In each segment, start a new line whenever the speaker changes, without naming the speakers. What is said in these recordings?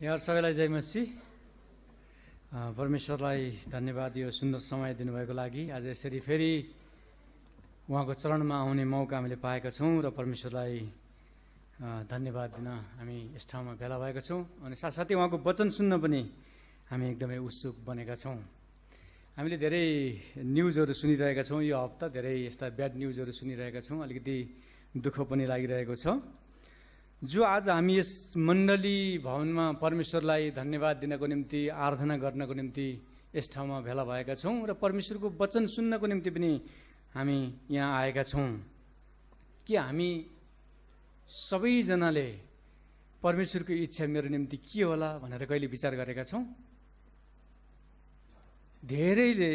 यहाँहरू सबैलाई जय मसी परमेश्वरलाई धन्यवाद यो सुन्दर समय दिनुभएको लागि। आज यसरी फेरि उहाँको चरणमा आउने मौका हामीले पाएका छौँ र परमेश्वरलाई धन्यवाद दिन हामी यस ठाउँमा भेला भएका छौँ अनि साथसाथै उहाँको वचन सुन्न पनि हामी एकदमै उत्सुक बनेका छौँ। हामीले धेरै न्युजहरू सुनिरहेका छौँ। यो हप्ता धेरै यस्ता ब्याड न्युजहरू सुनिरहेका छौँ। अलिकति दुःख पनि लागिरहेको छ। जो आज हामी यस मण्डली भवनमा परमेश्वरलाई धन्यवाद दिनको निम्ति आराधना गर्नको निम्ति यस ठाउँमा भेला भएका छौँ र परमेश्वरको वचन सुन्नको निम्ति पनि हामी यहाँ आएका छौँ। कि हामी सबैजनाले परमेश्वरको इच्छा मेरो निम्ति के होला भनेर कहिले विचार गरेका छौँ? धेरैले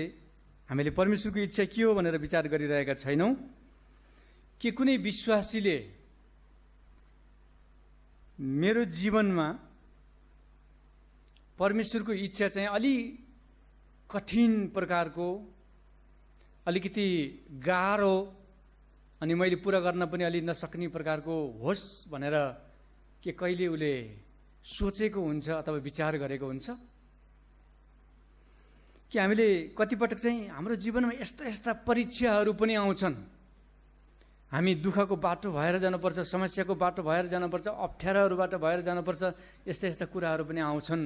हामीले परमेश्वरको इच्छा के हो भनेर विचार गरिरहेका छैनौँ। कि कुनै विश्वासीले मेरो जीवनमा परमेश्वरको इच्छा चाहिँ अलि कठिन प्रकारको अलिकति गाह्रो अनि मैले पुरा गर्न पनि अलि नसक्ने प्रकारको होस् भनेर के कहिले उसले सोचेको हुन्छ अथवा विचार गरेको हुन्छ? कि हामीले कतिपटक चाहिँ हाम्रो जीवनमा यस्ता यस्ता परीक्षाहरू पनि आउँछन्। हामी दुःखको बाटो भएर जानुपर्छ समस्याको बाटो भएर जानुपर्छ अप्ठ्याराहरूबाट भएर जानुपर्छ यस्ता यस्ता कुराहरू पनि आउँछन्।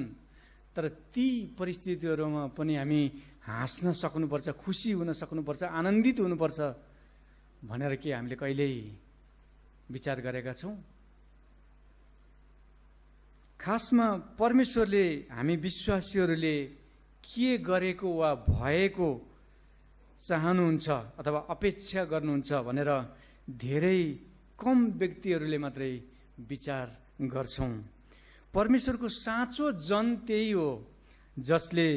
तर ती परिस्थितिहरूमा पनि हामी हाँस्न सक्नुपर्छ खुसी हुन सक्नुपर्छ आनन्दित हुनुपर्छ भनेर के हामीले कहिल्यै विचार गरेका छौँ? खासमा परमेश्वरले हामी विश्वासीहरूले के गरेको वा भएको चाहनुहुन्छ अथवा अपेक्षा गर्नुहुन्छ भनेर धेरै कम व्यक्तिहरूले मात्रै विचार गर्छौँ। परमेश्वरको साँचो जन त्यही हो जसले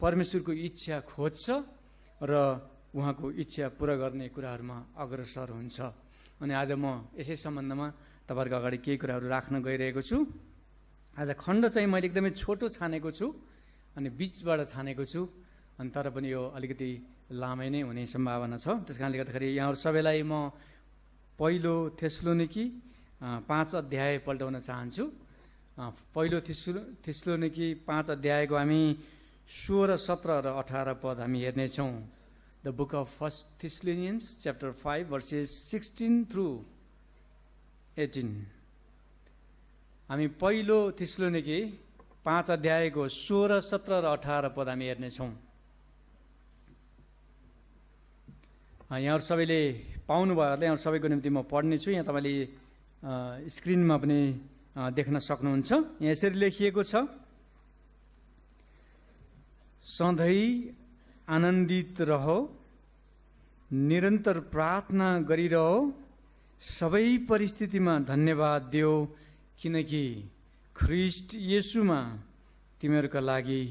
परमेश्वरको इच्छा खोज्छ र उहाँको इच्छा पुरा गर्ने कुराहरूमा अग्रसर हुन्छ। अनि आज म यसै सम्बन्धमा तपाईँहरूको अगाडि केही कुराहरू राख्न गइरहेको छु। आज खण्ड चाहिँ मैले एकदमै छोटो छानेको छु अनि बिचबाट छानेको छु। अनि तर पनि यो अलिकति लामै नै हुने सम्भावना छ। त्यस कारणले गर्दाखेरि यहाँहरू सबैलाई म पहिलो थेस्लोनिकी पाँच अध्याय पल्टाउन चाहन्छु। पहिलो थिस्लो थिस्लोनिकी पाँच अध्यायको हामी सोह्र सत्र र अठार पद हामी हेर्नेछौँ। The book of first Thessalonians chapter five verses sixteen through eighteen हामी पहिलो थिस्लोनिकी पाँच अध्यायको सोह्र सत्र र अठार पद हामी हेर्नेछौँ। यहाँहरू सबैले पाउनुभयोहरूले यहाँहरू सबैको निम्ति म पढ्नेछु यहाँ तपाईँले स्क्रिनमा पनि देख्न सक्नुहुन्छ। यहाँ यसरी लेखिएको छ सधैँ आनन्दित रहो निरन्तर प्रार्थना गरिरहो सबै परिस्थितिमा धन्यवाद दियो किनकि ख्रिस्ट येसुमा तिमीहरूका लागि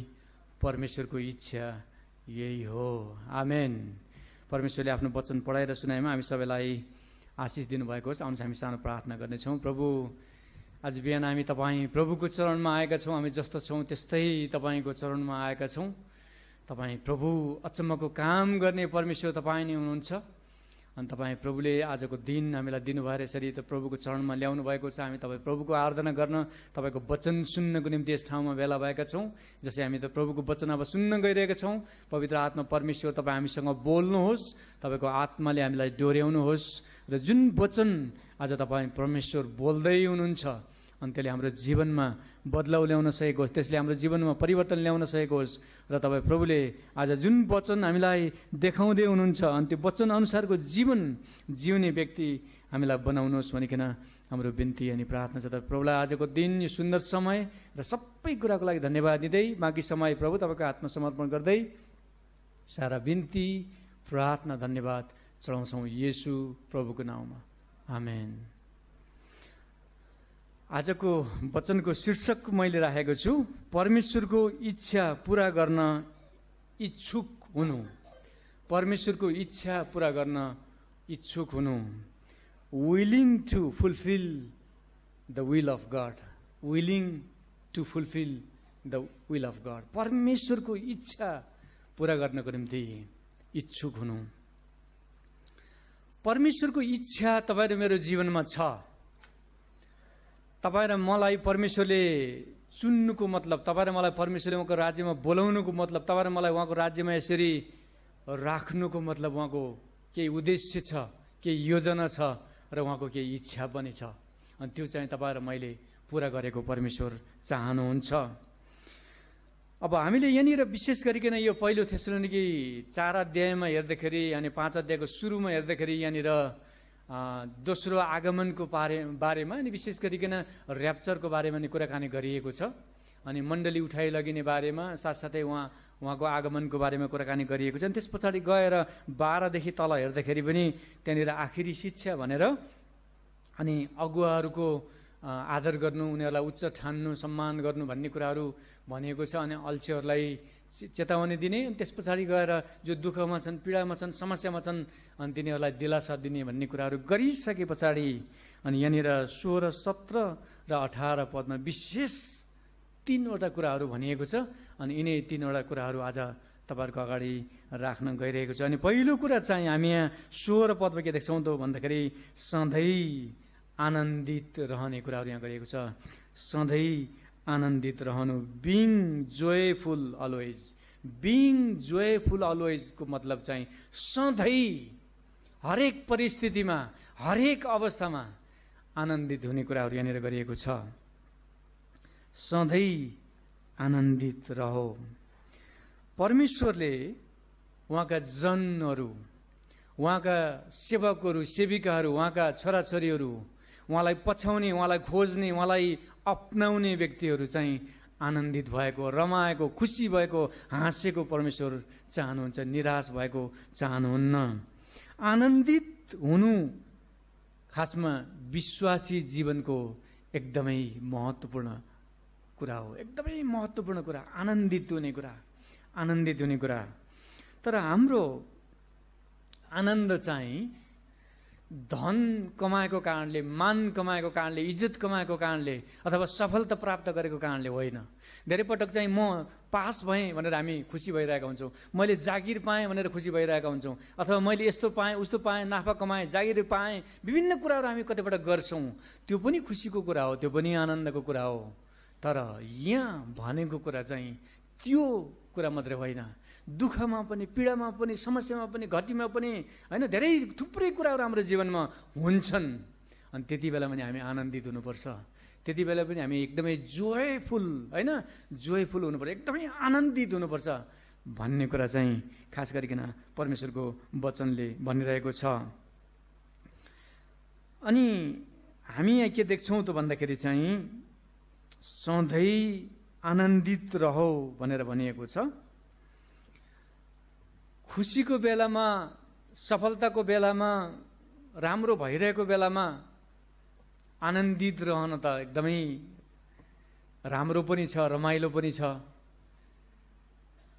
परमेश्वरको इच्छा यही हो। आमेन। परमेश्वरले आफ्नो वचन पढाएर सुनाएमा हामी सबैलाई आशिष दिनुभएको होस् आउनुहोस् हामी सानो प्रार्थना गर्नेछौँ। प्रभु आज बिहान हामी तपाईँ प्रभुको चरणमा आएका छौँ। हामी जस्तो छौँ त्यस्तै तपाईँको चरणमा आएका छौँ। तपाईँ प्रभु अचम्मको काम गर्ने परमेश्वर तपाईँ नै हुनुहुन्छ। अनि तपाईँ प्रभुले आजको दिन हामीलाई दिनुभएर यसरी त प्रभुको चरणमा ल्याउनु भएको छ हामी तपाईँ प्रभुको आराधना गर्न तपाईँको वचन सुन्नको निम्ति यस ठाउँमा भेला भएका छौँ जसै हामी त प्रभुको वचन अब सुन्न गइरहेका छौँ। पवित्र आत्मा परमेश्वर तपाईँ हामीसँग बोल्नुहोस् तपाईँको आत्माले हामीलाई डोर्याउनुहोस् र जुन वचन आज तपाईँ परमेश्वर बोल्दै हुनुहुन्छ अनि त्यसले हाम्रो जीवनमा बदलाउ ल्याउन सकेको होस् त्यसले हाम्रो जीवनमा परिवर्तन ल्याउन सकेको होस्। र तपाईँ प्रभुले आज जुन वचन हामीलाई देखाउँदै हुनुहुन्छ अनि त्यो वचन अनुसारको जीवन जिउने व्यक्ति हामीलाई बनाउनुहोस् भनिकन हाम्रो बिन्ती अनि प्रार्थना छ। त प्रभुलाई आजको दिन यो सुन्दर समय र सबै कुराको लागि धन्यवाद दिँदै बाँकी समय प्रभु तपाईँको आत्मसमर्पण गर्दै सारा बिन्ती प्रार्थना धन्यवाद चढाउँछौँ येसु प्रभुको नाउँमा। आमेन। आजको वचनको शीर्षक मैले राखेको छु परमेश्वरको इच्छा पुरा गर्न इच्छुक हुनु। परमेश्वरको इच्छा पुरा गर्न इच्छुक हुनु। Willing to fulfill the will of God willing to fulfill the will of God परमेश्वरको इच्छा पुरा गर्नको निम्ति इच्छुक हुनु। परमेश्वरको इच्छा तपाईँ र मेरो जीवनमा छ। तपाईँ र मलाई परमेश्वरले चुन्नुको मतलब तपाईँ र मलाई परमेश्वरले उहाँको राज्यमा बोलाउनुको मतलब तपाईँ र मलाई उहाँको राज्यमा यसरी राख्नुको मतलब उहाँको केही उद्देश्य छ केही योजना छ र उहाँको केही इच्छा पनि छ। अनि त्यो चाहिँ तपाईँ र मैले पुरा गरेको परमेश्वर चाहनुहुन्छ। अब हामीले यहाँनिर विशेष गरिकन यो पहिलो कि चार अध्यायमा हेर्दाखेरि अनि पाँच अध्यायको सुरुमा हेर्दाखेरि यहाँनिर दोस्रो आगमनको बारे बारेमा अनि विशेष गरिकन ऱ्याप्चरको बारेमा नि कुराकानी गरिएको छ। अनि मण्डली उठाइ लगिने बारेमा साथसाथै उहाँ उहाँको आगमनको बारेमा कुराकानी गरिएको छ। अनि त्यस पछाडि गएर बाह्रदेखि तल हेर्दाखेरि पनि त्यहाँनिर आखिरी शिक्षा भनेर अनि अगुवाहरूको आदर गर्नु उनीहरूलाई उच्च ठान्नु सम्मान गर्नु भन्ने कुराहरू भनिएको छ। अनि अल्छेहरूलाई चेतावनी दिने अनि त्यस पछाडि गएर जो दुःखमा छन् पीडामा छन् समस्यामा छन् अनि तिनीहरूलाई दिलासा दिने भन्ने कुराहरू गरिसके पछाडि अनि यहाँनिर सोह्र सत्र र अठार पदमा विशेष तिनवटा कुराहरू भनिएको छ अनि यिनै तिनवटा कुराहरू आज तपाईँहरूको अगाडि राख्न गइरहेको छ। अनि पहिलो कुरा चाहिँ हामी यहाँ सोह्र पदमा के देख्छौँ त भन्दाखेरि सधैँ आनन्दित रहने कुराहरू यहाँ गरिएको छ। सधैँ आनन्दित रहनु। Being joyful always being joyful अलवेजको मतलब चाहिँ सधैँ हरेक परिस्थितिमा हरेक अवस्थामा आनन्दित हुने कुराहरू यहाँनिर गरिएको छ। सधैँ आनन्दित रहो। परमेश्वरले उहाँका जनहरू उहाँका सेवकहरू सेविकाहरू उहाँका छोराछोरीहरू उहाँलाई पछ्याउने उहाँलाई खोज्ने उहाँलाई अप्नाउने व्यक्तिहरू चाहिँ आनन्दित भएको रमाएको खुसी भएको हाँसेको परमेश्वर चाहनुहुन्छ निराश भएको चाहनुहुन्न। आनन्दित हुनु खासमा विश्वासी जीवनको एकदमै महत्त्वपूर्ण कुरा हो। एकदमै महत्त्वपूर्ण कुरा आनन्दित हुने कुरा आनन्दित हुने कुरा। तर हाम्रो आनन्द चाहिँ धन कमाएको कारणले मान कमाएको कारणले इज्जत कमाएको कारणले अथवा सफलता प्राप्त गरेको कारणले होइन। धेरै पटक चाहिँ म पास भएँ भनेर हामी खुसी भइरहेका हुन्छौँ। मैले जागिर पाएँ भनेर खुसी भइरहेका हुन्छौँ। अथवा मैले यस्तो पाएँ उस्तो पाएँ नाफा कमाएँ जागिर पाएँ विभिन्न कुराहरू हामी कतिपल्ट गर्छौँ। त्यो पनि खुसीको कुरा हो त्यो पनि आनन्दको कुरा हो। तर यहाँ भनेको कुरा चाहिँ त्यो कुरा मात्रै होइन। दुःखमा पनि पीडामा पनि समस्यामा पनि घटीमा पनि होइन धेरै थुप्रै कुराहरू हाम्रो जीवनमा हुन्छन्। अनि त्यति बेला पनि हामी आनन्दित हुनुपर्छ। त्यति बेला पनि हामी एकदमै जोयफुल होइन जोयफुल हुनुपर्छ एकदमै आनन्दित हुनुपर्छ भन्ने कुरा चाहिँ खास गरिकन परमेश्वरको वचनले भनिरहेको छ। अनि हामी यहाँ के देख्छौँ त भन्दाखेरि चाहिँ सधैँ आनन्दित रहो भनेर भनिएको छ। खुसीको बेलामा सफलताको बेलामा राम्रो भइरहेको बेलामा आनन्दित रहन त एकदमै राम्रो पनि छ रमाइलो पनि छ।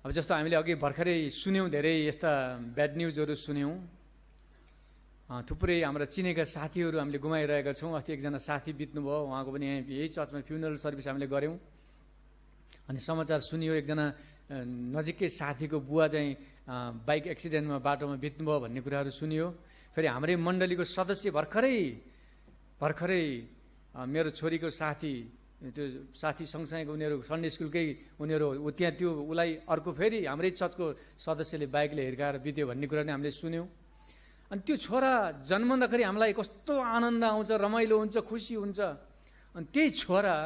अब जस्तो हामीले अघि भर्खरै सुन्यौँ धेरै यस्ता ब्याड न्युजहरू सुन्यौँ। थुप्रै हाम्रा चिनेका साथीहरू हामीले गुमाइरहेका छौँ। अस्ति एकजना साथी बित्नुभयो उहाँको पनि यही चर्चमा फ्युनरल सर्भिस हामीले गऱ्यौँ। अनि समाचार सुनियो एकजना नजिकै साथीको बुवा चाहिँ बाइक एक्सिडेन्टमा बाटोमा बित्नुभयो भन्ने कुराहरू सुनियो। फेरि हाम्रै मण्डलीको सदस्य भर्खरै भर्खरै मेरो छोरीको साथी त्यो साथी सँगसँगै उनीहरू सन्डे स्कुलकै उनीहरू त्यहाँ त्यो उसलाई अर्को फेरि हाम्रै चर्चको सदस्यले बाइकले हिर्काएर बित्यो भन्ने कुरा पनि हामीले सुन्यौँ। अनि त्यो छोरा जन्मँदाखेरि हामीलाई कस्तो आनन्द आउँछ रमाइलो हुन्छ खुसी हुन्छ। अनि त्यही छोरा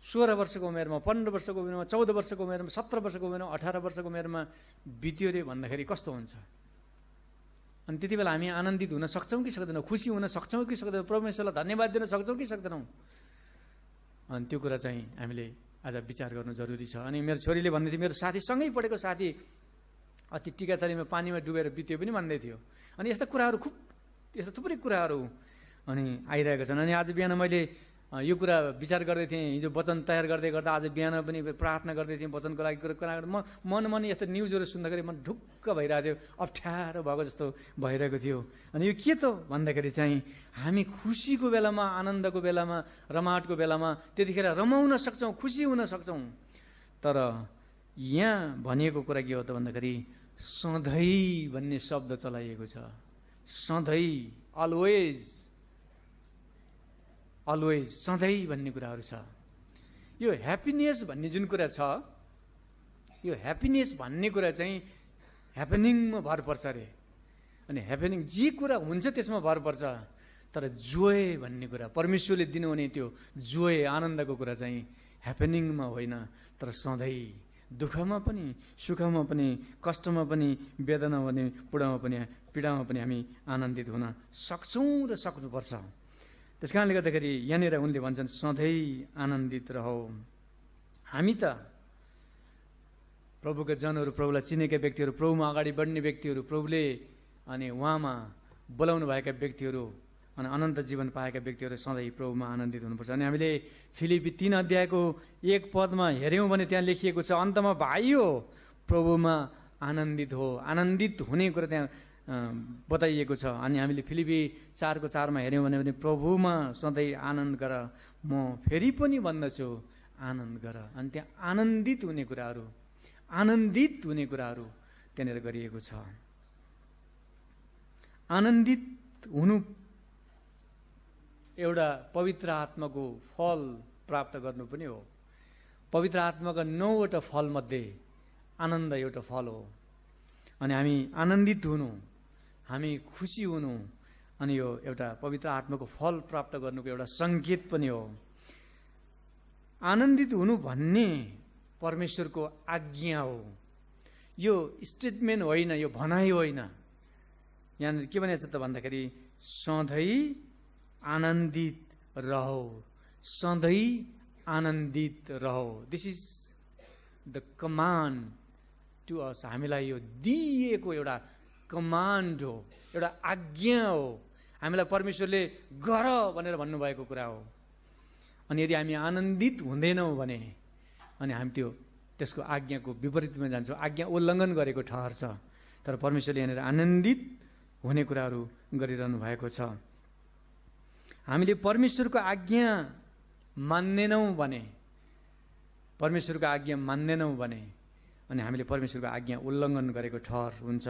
सोह्र वर्षको उमेरमा पन्ध्र वर्षको उमेरमा चौध वर्षको उमेरमा सत्र वर्षको उमेरमा अठार वर्षको उमेरमा बित्यो अरे भन्दाखेरि कस्तो हुन्छ? अनि त्यति बेला हामी आनन्दित हुन सक्छौँ कि सक्दैनौँ? खुसी हुन सक्छौँ कि सक्दैनौँ? परमेश्वरलाई धन्यवाद दिन सक्छौँ कि सक्दैनौँ? अनि त्यो कुरा चाहिँ हामीले आज विचार गर्नु जरुरी छ। अनि मेरो छोरीले भन्दै थियो मेरो साथी सँगै पढेको साथी अति टिकाथलीमा पानीमा डुबेर बित्यो पनि भन्दै थियो। अनि यस्ता कुराहरू खुब यस्ता थुप्रै कुराहरू अनि आइरहेका छन्। अनि आज बिहान मैले यो कुरा विचार गर्दै थिएँ। हिजो वचन तयार गर्दै गर्दा आज बिहान पनि प्रार्थना गर्दै थिएँ वचनको लागि कुरा गर्दा म मन मन यस्तो न्युजहरू सुन्दाखेरि मन ढुक्क भइरहेको थियो। अप्ठ्यारो भएको जस्तो भइरहेको थियो। अनि यो के त भन्दाखेरि चाहिँ हामी खुसीको बेलामा आनन्दको बेलामा रमाटको बेलामा त्यतिखेर रमाउन सक्छौँ खुसी हुन सक्छौँ। तर यहाँ भनिएको कुरा के हो त भन्दाखेरि सधैँ भन्ने शब्द चलाइएको छ। सधैँ अलवेज अलवेज सधैँ भन्ने कुराहरू छ। यो ह्याप्पिनेस भन्ने जुन कुरा छ यो ह्याप्पिनेस भन्ने कुरा चाहिँ ह्यापनिङमा भर पर्छ अरे अनि ह्यापनिङ जे कुरा हुन्छ त्यसमा भर पर्छ। तर जोय भन्ने कुरा परमेश्वरले दिनुहुने त्यो जोय आनन्दको कुरा चाहिँ ह्यापनिङमा होइन। तर सधैँ दुःखमा पनि सुखमा पनि कष्टमा पनि वेदना पनि पुडामा पनि पीडामा पनि हामी आनन्दित हुन सक्छौँ र सक्नुपर्छ। त्यस कारणले गर्दाखेरि यहाँनिर उनले भन्छन् सधैँ आनन्दित रह। हामी त प्रभुका जनहरू प्रभुलाई चिनेका व्यक्तिहरू प्रभुमा अगाडि बढ्ने व्यक्तिहरू प्रभुले अनि उहाँमा बोलाउनु भएका व्यक्तिहरू अनि अनन्त जीवन पाएका व्यक्तिहरू सधैँ प्रभुमा आनन्दित हुनुपर्छ। अनि हामीले फिलिपी तिन अध्यायको एक पदमा हेऱ्यौँ भने त्यहाँ लेखिएको छ अन्तमा भाइ हो प्रभुमा आनन्दित हो। आनन्दित हुने कुरा त्यहाँ बताइएको छ। अनि हामीले फिलिपी चारको चारमा हेऱ्यौँ भने प्रभुमा सधैँ आनन्द गर। म फेरि पनि भन्दछु आनन्द गर। अनि त्यहाँ आनन्दित हुने कुराहरू आनन्दित हुने कुराहरू त्यहाँनिर गरिएको छ। आनन्दित हुनु एउटा पवित्र आत्माको फल प्राप्त गर्नु पनि हो। पवित्र आत्माका नौवटा फलमध्ये आनन्द एउटा फल हो। अनि हामी आनन्दित हुनु हामी खुसी हुनु अनि यो एउटा पवित्र आत्माको फल प्राप्त गर्नुको एउटा सङ्केत पनि हो। आनन्दित हुनु भन्ने परमेश्वरको आज्ञा हो। यो स्टेटमेन्ट होइन यो भनाइ होइन। यहाँनिर के भनेको छ त भन्दाखेरि सधैँ आनन्दित रहो। सधैँ आनन्दित रहो। This is the command to us हामीलाई यो दिइएको एउटा कमान्ड हो एउटा आज्ञा हो। हामीलाई परमेश्वरले गर भनेर भन्नुभएको कुरा हो। अनि यदि हामी आनन्दित हुँदैनौँ भने अनि हामी त्यो त्यसको आज्ञाको विपरीतमा जान्छौँ। आज्ञा उल्लङ्घन गरेको ठहर छ। तर परमेश्वरले यहाँनिर आनन्दित हुने कुराहरू गरिरहनु भएको छ। हामीले परमेश्वरको आज्ञा मान्दैनौँ भने परमेश्वरको आज्ञा मान्दैनौँ भने अनि हामीले परमेश्वरको आज्ञा उल्लङ्घन गरेको ठहर हुन्छ।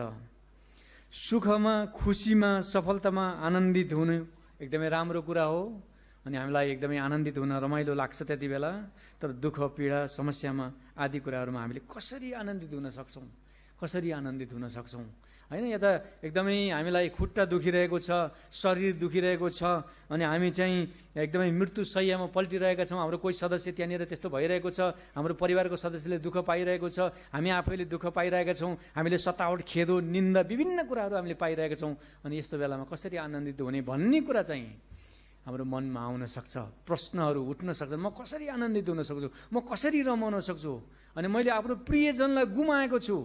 सुखमा खुसीमा सफलतामा आनन्दित हुनु एकदमै राम्रो कुरा हो अनि हामीलाई एकदमै आनन्दित हुन रमाइलो लाग्छ त्यति बेला। तर दुःख पीडा समस्यामा आदि कुराहरूमा हामीले कसरी आनन्दित हुन सक्छौँ? कसरी आनन्दित हुन सक्छौँ? होइन यता एकदमै हामीलाई खुट्टा दुखिरहेको छ शरीर दुखिरहेको छ अनि हामी चाहिँ एकदमै मृत्यु सयमा पल्टिरहेका छौँ। हाम्रो कोही सदस्य त्यहाँनिर त्यस्तो भइरहेको छ हाम्रो परिवारको सदस्यले दुःख पाइरहेको छ हामी आफैले दुःख पाइरहेका छौँ हामीले सतावट खेदो निन्दा विभिन्न कुराहरू हामीले पाइरहेका छौँ। अनि यस्तो बेलामा कसरी आनन्दित हुने भन्ने कुरा चाहिँ हाम्रो मनमा आउन सक्छ प्रश्नहरू उठ्न सक्छ। म कसरी आनन्दित हुन सक्छु? म कसरी रमाउन सक्छु? अनि मैले आफ्नो प्रियजनलाई गुमाएको छु।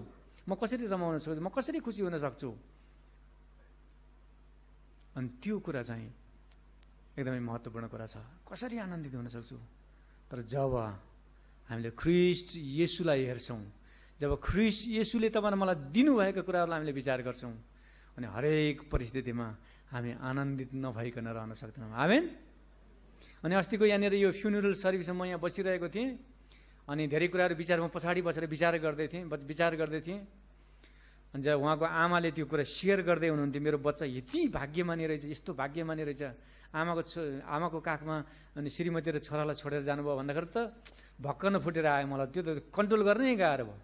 म कसरी रमाउन सक्छु? म कसरी खुसी हुन सक्छु? अनि त्यो कुरा चाहिँ एकदमै महत्त्वपूर्ण कुरा छ। कसरी आनन्दित हुन सक्छु? तर जब हामीले ख्रिस्ट येसुलाई हेर्छौँ जब ख्रिस्ट येसुले तपाईँलाई मलाई दिनुभएका कुराहरूलाई हामीले विचार गर्छौँ अनि हरेक परिस्थितिमा हामी आनन्दित नभइकन रहन सक्दैनौँ। आमेन? अनि अस्तिको यहाँनिर यो फ्युनरल सर्भिसमा म यहाँ बसिरहेको थिएँ। अनि धेरै कुराहरू विचारमा पछाडि बसेर विचार गर्दै थिएँ विचार गर्दै थिएँ। अनि जब उहाँको आमाले त्यो कुरा सेयर गर्दै हुनुहुन्थ्यो मेरो बच्चा यति भाग्यमानी रहेछ यस्तो भाग्यमानी रहेछ। आमाको छो आमाको काखमा अनि श्रीमती र छोरालाई छोडेर जानुभयो भन्दाखेरि त भक्क फुटेर आयो मलाई। त्यो त कन्ट्रोल गर्नै गाह्रो भयो।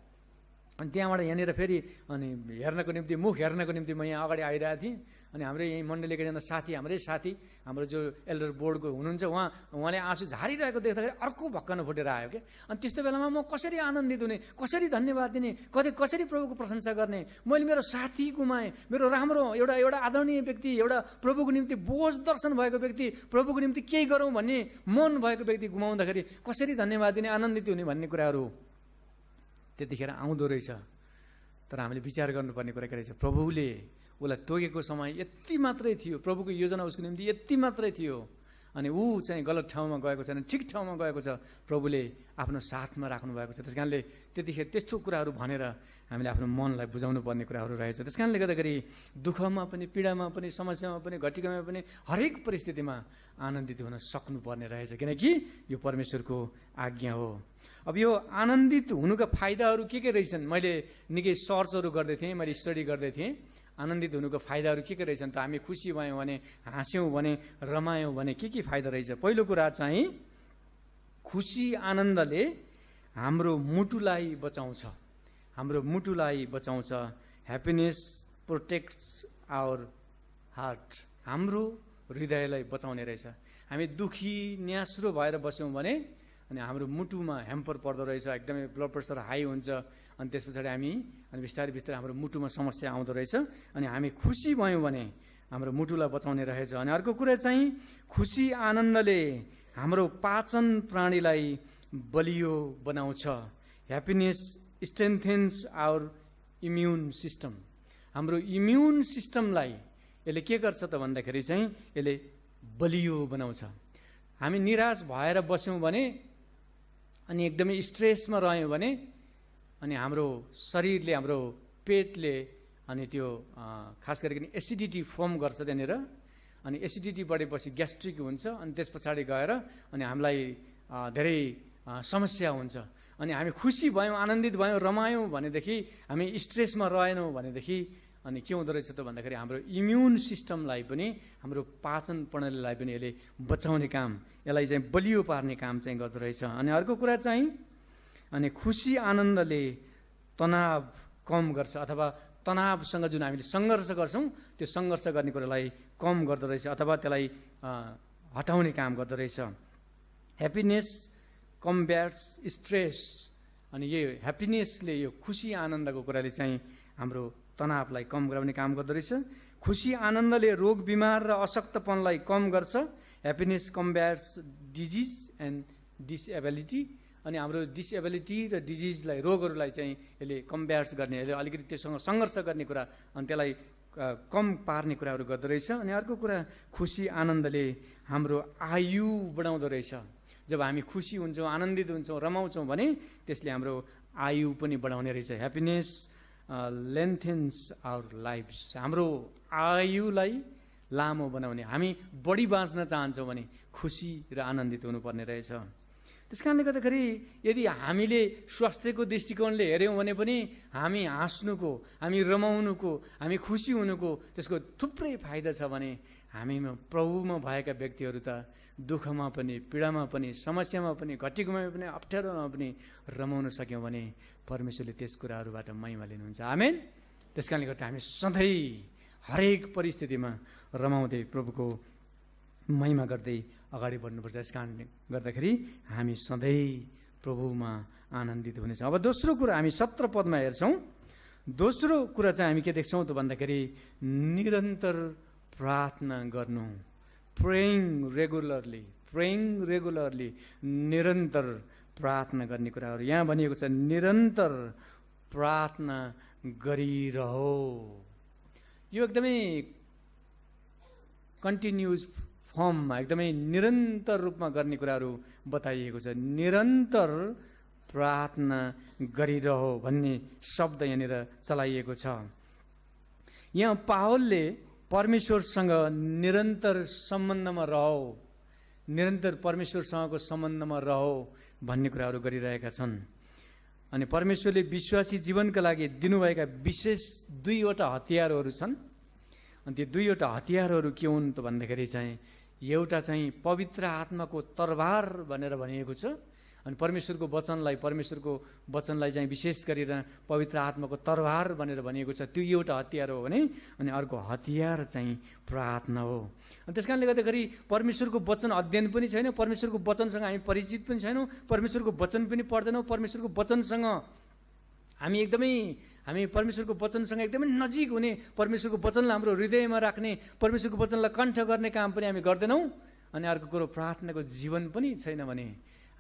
अनि त्यहाँबाट यहाँनिर फेरि अनि हेर्नको निम्ति मुख हेर्नको निम्ति म यहाँ अगाडि आइरहेको थिएँ। अनि हाम्रै यहीँ मण्डलीको एकजना साथी हाम्रै साथी हाम्रो जो एल्डर बोर्डको हुनुहुन्छ उहाँ उहाँले आँसु झारिरहेको देख्दाखेरि अर्को भक्कन फुटेर आयो क्या अनि त्यस्तो बेलामा म कसरी आनन्दित हुने कसरी धन्यवाद दिने कति कसरी प्रभुको प्रशंसा गर्ने? मैले मेरो साथी गुमाएँ मेरो राम्रो एउटा एउटा आदरणीय व्यक्ति एउटा प्रभुको निम्ति बोझ दर्शन भएको व्यक्ति प्रभुको निम्ति केही गरौँ भन्ने मन भएको व्यक्ति गुमाउँदाखेरि कसरी धन्यवाद दिने आनन्दित हुने भन्ने कुराहरू? त्यतिखेर आउँदो रहेछ। तर हामीले विचार गर्नुपर्ने कुरा के रहेछ? प्रभुले उसलाई तोकेको समय यति मात्रै थियो। प्रभुको योजना उसको निम्ति यति मात्रै थियो। अनि ऊ चाहिँ गलत ठाउँमा गएको छैन ठिक ठाउँमा गएको छ। प्रभुले आफ्नो साथमा राख्नु भएको छ। त्यस कारणले त्यतिखेर त्यस्तो कुराहरू भनेर हामीले आफ्नो मनलाई बुझाउनु पर्ने कुराहरू रहेछ। त्यस कारणले गर्दाखेरि दुःखमा पनि पीडामा पनि समस्यामा पनि घटिकामा पनि हरेक परिस्थितिमा आनन्दित हुन सक्नुपर्ने रहेछ। किनकि यो परमेश्वरको आज्ञा हो। अब यो आनन्दित हुनुका फाइदाहरू के के रहेछन्? मैले निकै सर्चहरू गर्दै थिएँ मैले स्टडी गर्दै थिएँ। आनन्दित हुनुको फाइदाहरू के के रहेछन् त हामी खुसी भयौँ भने हाँस्यौँ भने रमायौँ भने के के फाइदा रहेछ? पहिलो कुरा चाहिँ खुसी आनन्दले हाम्रो मुटुलाई बचाउँछ। हाम्रो मुटुलाई बचाउँछ। ह्याप्पिनेस प्रोटेक्ट्स आवर हार्ट हाम्रो हृदयलाई बचाउने रहेछ। हामी दुखी न्यास्रो भएर बस्यौँ भने अनि हाम्रो मुटुमा ह्याम्पर पर्दो रहेछ एकदमै ब्लड प्रेसर हाई हुन्छ अनि त्यस पछाडि हामी अनि बिस्तारै बिस्तारै हाम्रो मुटुमा समस्या आउँदो रहेछ अनि हामी खुसी भयौँ भने हाम्रो मुटुलाई बचाउने रहेछ। अनि अर्को कुरा चाहिँ खुसी आनन्दले हाम्रो पाचन प्राणीलाई बलियो बनाउँछ। Happiness strengthens our immune system हाम्रो इम्युन सिस्टमलाई यसले के गर्छ त भन्दाखेरि चाहिँ यसले बलियो बनाउँछ। हामी निराश भएर बस्यौँ भने अनि एकदमै स्ट्रेसमा रह्यौँ भने अनि हाम्रो शरीरले हाम्रो पेटले अनि त्यो खास गरिकन एसिडिटी फर्म गर्छ त्यहाँनिर अनि एसिडिटी बढेपछि ग्यास्ट्रिक हुन्छ अनि त्यस पछाडि गएर अनि हामीलाई धेरै समस्या हुन्छ। अनि हामी खुसी भयौँ आनन्दित भयौँ रमायौँ भनेदेखि हामी स्ट्रेसमा रहेनौँ भनेदेखि अनि के हुँदो रहेछ त भन्दाखेरि हाम्रो इम्युन सिस्टमलाई पनि हाम्रो पाचन प्रणालीलाई पनि यसले बचाउने काम यसलाई चाहिँ बलियो पार्ने काम चाहिँ गर्दो रहेछ। अनि अर्को कुरा चाहिँ अनि खुसी आनन्दले तनाव कम गर्छ अथवा तनावसँग जुन हामीले सङ्घर्ष गर्छौँ त्यो सङ्घर्ष गर्ने कुरालाई कम गर्दो रहेछ अथवा त्यसलाई हटाउने काम गर्दो रहेछ। ह्याप्पिनेस कम्ब्याट्स स्ट्रेस अनि यो ह्याप्पिनेसले यो खुसी आनन्दको कुराले चाहिँ हाम्रो तनावलाई कम गराउने काम गर्दो रहेछ। खुसी आनन्दले रोग बिमार र अशक्तपनलाई कम गर्छ। Happiness combats disease and disability अनि हाम्रो डिसेबिलिटी र डिजिजलाई रोगहरूलाई चाहिँ यसले कम्ब्याट्स गर्ने यसले अलिकति त्योसँग सङ्घर्ष गर्ने कुरा अनि त्यसलाई कम पार्ने कुराहरू गर्दो रहेछ। अनि अर्को कुरा खुसी आनन्दले हाम्रो आयु बढाउँदो रहेछ। जब हामी खुसी हुन्छौँ आनन्दित हुन्छौँ रमाउँछौँ भने त्यसले हाम्रो आयु पनि बढाउने रहेछ। ह्याप्पिनेस लेन्थेन्स आवर लाइफ्स हाम्रो आयुलाई लामो बनाउने हामी बढी बाँच्न चाहन्छौँ भने खुसी र आनन्दित हुनुपर्ने रहेछ। त्यस कारणले गर्दाखेरि यदि हामीले स्वास्थ्यको दृष्टिकोणले हेऱ्यौँ भने पनि हामी हाँस्नुको हामी रमाउनुको हामी खुसी हुनुको त्यसको थुप्रै फाइदा छ भने हामीमा प्रभुमा भएका व्यक्तिहरू त दुःखमा पनि पीडामा पनि समस्यामा पनि घटेकोमा पनि अप्ठ्यारोमा पनि रमाउन सक्यौँ भने परमेश्वरले त्यस कुराहरूबाट महिमा लिनुहुन्छ। आमेन। त्यस कारणले गर्दा हामी सधैँ हरेक परिस्थितिमा रमाउँदै प्रभुको महिमा गर्दै अगाडि बढ्नुपर्छ। यस कारणले गर्दाखेरि हामी सधैँ प्रभुमा आनन्दित हुनेछौँ। अब दोस्रो कुरा हामी सत्र पदमा हेर्छौँ। दोस्रो कुरा चाहिँ हामी के देख्छौँ त भन्दाखेरि निरन्तर प्रार्थना गर्नु। प्रेइङ रेगुलरली प्रेइङ रेगुलरली निरन्तर प्रार्थना गर्ने कुराहरू। यहाँ भनिएको छ निरन्तर प्रार्थना गरिरहो। यो एकदमै कन्टिन्युस फर्ममा एकदमै निरन्तर रूपमा गर्ने कुराहरू बताइएको छ। निरन्तर प्रार्थना गरिरह भन्ने शब्द यहाँनिर चलाइएको छ। यहाँ पावलले परमेश्वरसँग निरन्तर सम्बन्धमा रह। निरन्तर परमेश्वरसँगको सम्बन्धमा रह भन्ने कुराहरू गरिरहेका छन्। अनि परमेश्वरले विश्वासी जीवनका लागि दिनुभएका विशेष दुईवटा हतियारहरू छन्। अनि त्यो दुईवटा हतियारहरू के हुन् त भन्दाखेरि चाहिँ एउटा चाहिँ पवित्र आत्माको तरबार भनेर भनिएको छ। अनि परमेश्वरको वचनलाई परमेश्वरको वचनलाई चाहिँ विशेष गरेर पवित्र आत्माको तरबार भनेर भनिएको छ त्यो एउटा हतियार हो भने अनि अर्को हतियार चाहिँ प्रार्थना हो। अनि त्यस कारणले गर्दाखेरि परमेश्वरको वचन अध्ययन पनि छैन परमेश्वरको वचनसँग हामी परिचित पनि छैनौँ परमेश्वरको वचन पनि पढ्दैनौँ परमेश्वरको वचनसँग हामी एकदमै हामी परमेश्वरको वचनसँग एकदमै नजिक हुने परमेश्वरको वचनलाई हाम्रो हृदयमा राख्ने परमेश्वरको वचनलाई कण्ठ गर्ने काम पनि हामी गर्दैनौँ अनि अर्को कुरो प्रार्थनाको जीवन पनि छैन भने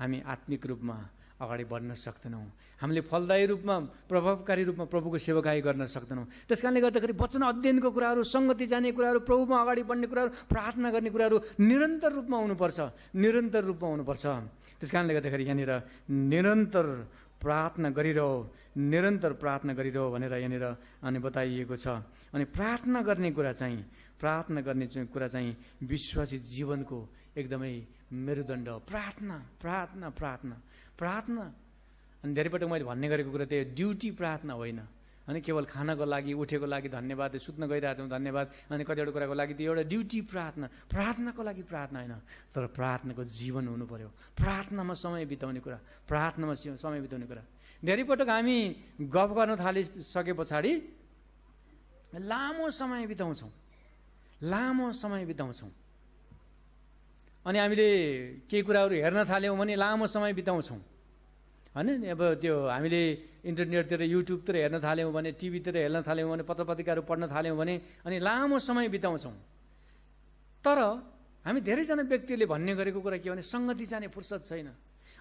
हामी आत्मिक रूपमा अगाडि बढ्न सक्दैनौँ। हामीले फलदायी रूपमा प्रभावकारी रूपमा प्रभुको सेवाकाई गर्न सक्दैनौँ। त्यस कारणले गर्दाखेरि वचन अध्ययनको कुराहरू सङ्गति जाने कुराहरू प्रभुमा अगाडि बढ्ने कुराहरू प्रार्थना गर्ने कुराहरू निरन्तर रूपमा हुनुपर्छ। निरन्तर रूपमा हुनुपर्छ। त्यस कारणले गर्दाखेरि यहाँनिर निरन्तर प्रार्थना गरिरह। निरन्तर प्रार्थना गरिरह भनेर यहाँनिर अनि बताइएको छ। अनि प्रार्थना गर्ने कुरा चाहिँ प्रार्थना गर्ने कुरा चाहिँ विश्वासी जीवनको एकदमै मेरुदण्ड प्रार्थना प्रार्थना प्रार्थना प्रार्थना। अनि धेरै पटक मैले भन्ने गरेको कुरा त्यही ड्युटी प्रार्थना होइन। अनि केवल खानको लागि उठेको लागि धन्यवाद सुत्न गइरहेछौँ धन्यवाद। अनि कतिवटा कुराको लागि त्यो एउटा ड्युटी प्रार्थना प्रार्थनाको लागि प्रार्थना होइन। तर प्रार्थनाको जीवन हुनु पर्यो। प्रार्थनामा समय बिताउने कुरा प्रार्थनामा समय बिताउने कुरा। धेरै पटक हामी गफ गर्न थालिसके पछाडि लामो समय बिताउँछौँ। लामो समय बिताउँछौँ। अनि हामीले केही कुराहरू हेर्न थाल्यौँ भने लामो समय बिताउँछौँ। होइन अब त्यो हामीले इन्टरनेटतिर युट्युबतिर हेर्न थाल्यौँ भने टिभीतिर हेर्न थाल्यौँ भने पत्र पत्रिकाहरू पढ्न थाल्यौँ भने अनि लामो समय बिताउँछौँ। तर हामी धेरैजना व्यक्तिहरूले भन्ने गरेको कुरा के भने सङ्गति जाने फुर्सद छैन।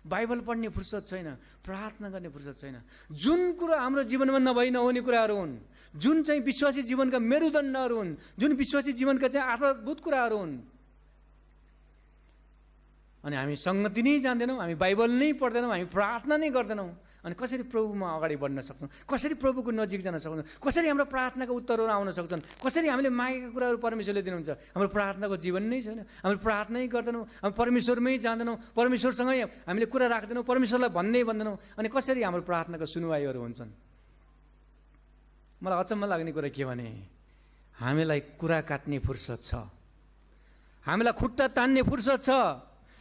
बाइबल पढ्ने फुर्सद छैन प्रार्थना गर्ने फुर्सद छैन। जुन कुरो हाम्रो जीवनमा नभई नहुने कुराहरू हुन् जुन चाहिँ विश्वासी जीवनका मेरुदण्डहरू हुन् जुन विश्वासी जीवनका चाहिँ आधारभूत कुराहरू हुन् अनि हामी सङ्गति नै जान्दैनौँ हामी बाइबल नै पढ्दैनौँ हामी प्रार्थना नै गर्दैनौँ। अनि कसरी प्रभुमा अगाडि बढ्न सक्छौँ? कसरी प्रभुको नजिक जान सक्छौँ? कसरी हाम्रो प्रार्थनाको उत्तरहरू आउन सक्छन्? कसरी हामीले मागेका कुराहरू परमेश्वरले दिनुहुन्छ? हाम्रो प्रार्थनाको जीवन नै छैन। हामीले प्रार्थनै गर्दैनौँ। हामी परमेश्वरमै जाँदैनौँ। परमेश्वरसँगै हामीले कुरा राख्दैनौँ। परमेश्वरलाई भन्दै भन्दैनौँ अनि कसरी हाम्रो प्रार्थनाको सुनवाईहरू हुन्छन्? मलाई अचम्म लाग्ने कुरा के भने हामीलाई कुरा काट्ने फुर्सद छ। हामीलाई खुट्टा तान्ने फुर्सद छ।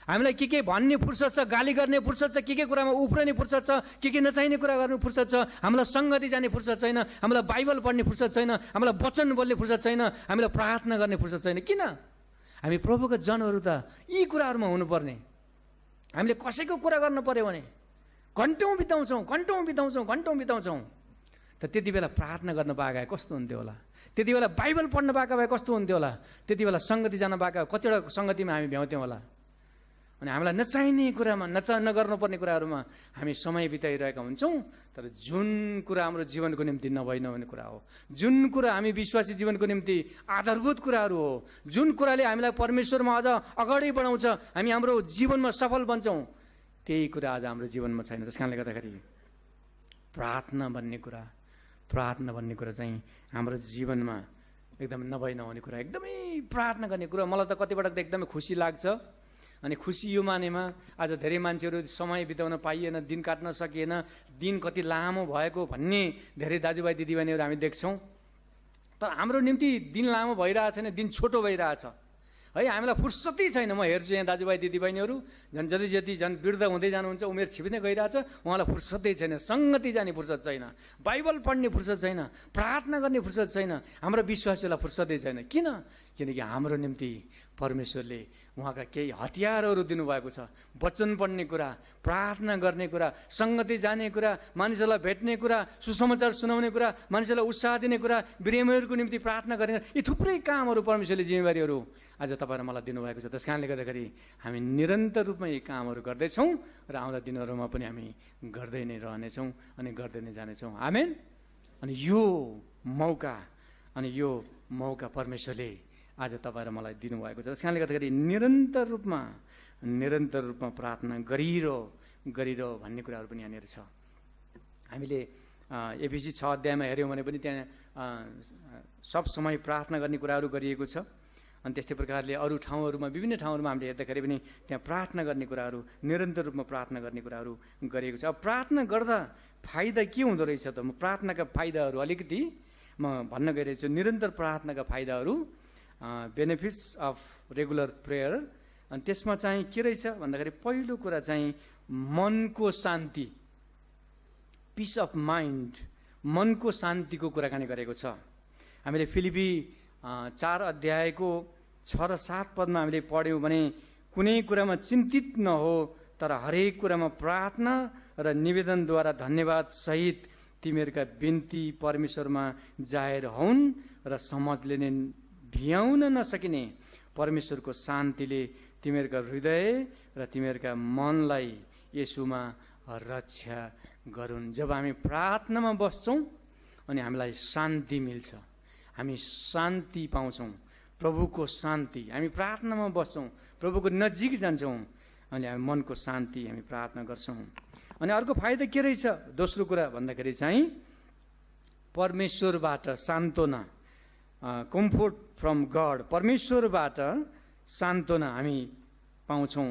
हामीलाई के के भन्ने फुर्सद छ गाली गर्ने फुर्सद छ के के कुरामा उफ्रने फुर्सद छ के के नचाहिने कुरा गर्ने फुर्सद छ हामीलाई सङ्गति जाने फुर्सद छैन हामीलाई बाइबल पढ्ने फुर्सद छैन हामीलाई वचन बोल्ने फुर्सद छैन हामीलाई प्रार्थना गर्ने फुर्सद छैन। किन? हामी प्रभुको जनहरू त यी कुराहरूमा हुनुपर्ने। हामीले कसैको कुरा गर्नु पऱ्यो भने घन्टौँ बिताउँछौँ घन्टौँ बिताउँछौँ घन्टौँ बिताउँछौँ। त त्यति बेला प्रार्थना गर्न पाएका कस्तो हुन्थ्यो होला? त्यति बेला बाइबल पढ्न पाएका भए कस्तो हुन्थ्यो होला? त्यति बेला सङ्गति जान पाएका कतिवटा सङ्गतिमा हामी भ्याउँथ्यौँ होला। अनि हामीलाई नचाहिने कुरामा नचा नगर्नुपर्ने कुराहरूमा हामी समय बिताइरहेका हुन्छौँ तर जुन कुरा हाम्रो जीवनको निम्ति नभइ नभने कुरा हो जुन कुरा हामी विश्वासी जीवनको निम्ति आधारभूत कुराहरू हो जुन कुराले हामीलाई परमेश्वरमा अझ अगाडि बढाउँछ हामी हाम्रो जीवनमा सफल बन्छौँ त्यही कुरा आज हाम्रो जीवनमा छैन। त्यस कारणले गर्दाखेरि प्रार्थना भन्ने कुरा प्रार्थना भन्ने कुरा चाहिँ हाम्रो जीवनमा एकदम नभई नहुने कुरा एकदमै प्रार्थना गर्ने कुरा। मलाई त कतिपल्ट त एकदमै खुसी लाग्छ। अनि खुसी यो मानेमा आज धेरै मान्छेहरू समय बिताउन पाइएन दिन काट्न सकिएन दिन कति लामो भएको भन्ने धेरै दाजुभाइ दिदीबहिनीहरू हामी देख्छौँ। तर हाम्रो निम्ति दिन लामो भइरहेछ छैन दिन छोटो भइरहेछ। है हामीलाई फुर्सदै छैन। म हेर्छु यहाँ दाजुभाइ दिदीबहिनीहरू झन् जति जति झन् वृद्ध हुँदै जानुहुन्छ उमेर छिपिँदै गइरहेछ उहाँलाई फुर्सदै छैन सङ्गति जाने फुर्सद छैन बाइबल पढ्ने फुर्सद छैन प्रार्थना गर्ने फुर्सद छैन हाम्रो विश्वासीलाई फुर्सदै छैन। किन? किनकि हाम्रो निम्ति परमेश्वरले उहाँका केही हतियारहरू दिनुभएको छ। वचन पढ्ने कुरा प्रार्थना गर्ने कुरा सङ्गति जाने कुरा मानिसहरूलाई भेट्ने कुरा सुसमाचार सुनाउने कुरा मानिसहरूलाई उत्साह दिने कुरा बिरेमीहरूको निम्ति प्रार्थना गर्ने यी थुप्रै कामहरू परमेश्वरले जिम्मेवारीहरू आज तपाईँहरू मलाई दिनुभएको छ। त्यस कारणले गर्दाखेरि हामी निरन्तर रूपमा यी कामहरू गर्दैछौँ र आउँदा दिनहरूमा पनि हामी गर्दै नै रहनेछौँ अनि गर्दै नै जानेछौँ। आमेन। अनि यो मौका अनि यो मौका परमेश्वरले आज तपाईँ मलाई दिनुभएको छ। त्यस कारणले गर्दाखेरि निरन्तर रूपमा निरन्तर रूपमा प्रार्थना गरिरह गरिरह भन्ने कुराहरू पनि यहाँनिर छ। हामीले एपिसी छ अध्यायमा हेऱ्यौँ भने पनि त्यहाँ सब समय प्रार्थना गर्ने कुराहरू गरिएको छ। अनि त्यस्तै प्रकारले अरू ठाउँहरूमा विभिन्न ठाउँहरूमा हामीले हेर्दाखेरि पनि त्यहाँ प्रार्थना गर्ने कुराहरू निरन्तर रूपमा प्रार्थना गर्ने कुराहरू गरिएको छ। अब प्रार्थना गर्दा फाइदा के हुँदो रहेछ त? म प्रार्थनाका फाइदाहरू अलिकति म भन्न गइरहेको छु निरन्तर प्रार्थनाका फाइदाहरू बेनिफिट्स अफ रेगुलर प्रेयर अनि त्यसमा चाहिँ के रहेछ भन्दाखेरि पहिलो कुरा चाहिँ मनको शान्ति पिस अफ माइन्ड मनको शान्तिको कुराकानी गरेको छ। हामीले फिलिपी चार अध्यायको छ र सात पदमा हामीले पढ्यौँ भने कुनै कुरामा चिन्तित नहो तर हरेक कुरामा प्रार्थना र निवेदनद्वारा धन्यवाद सहित तिमीहरूका बिन्ती परमेश्वरमा जाहेर हुन् र समझले नै भ्याउन नसकिने परमेश्वरको शान्तिले तिमीहरूका हृदय र तिमीहरूका मनलाई यसुमा रक्षा गरून्। जब हामी प्रार्थनामा बस्छौँ अनि हामीलाई शान्ति मिल्छ। हामी शान्ति पाउँछौँ। प्रभुको शान्ति। हामी प्रार्थनामा बस्छौँ। प्रभुको नजिक जान्छौँ। अनि हामी मनको शान्ति हामी प्रार्थना गर्छौँ। अनि अर्को फाइदा के रहेछ? दोस्रो कुरा भन्दाखेरि चाहिँ परमेश्वरबाट सान्त्वना। कम्फोर्ट फ्रम गड परमेश्वरबाट सान्त्वना हामी पाउँछौँ।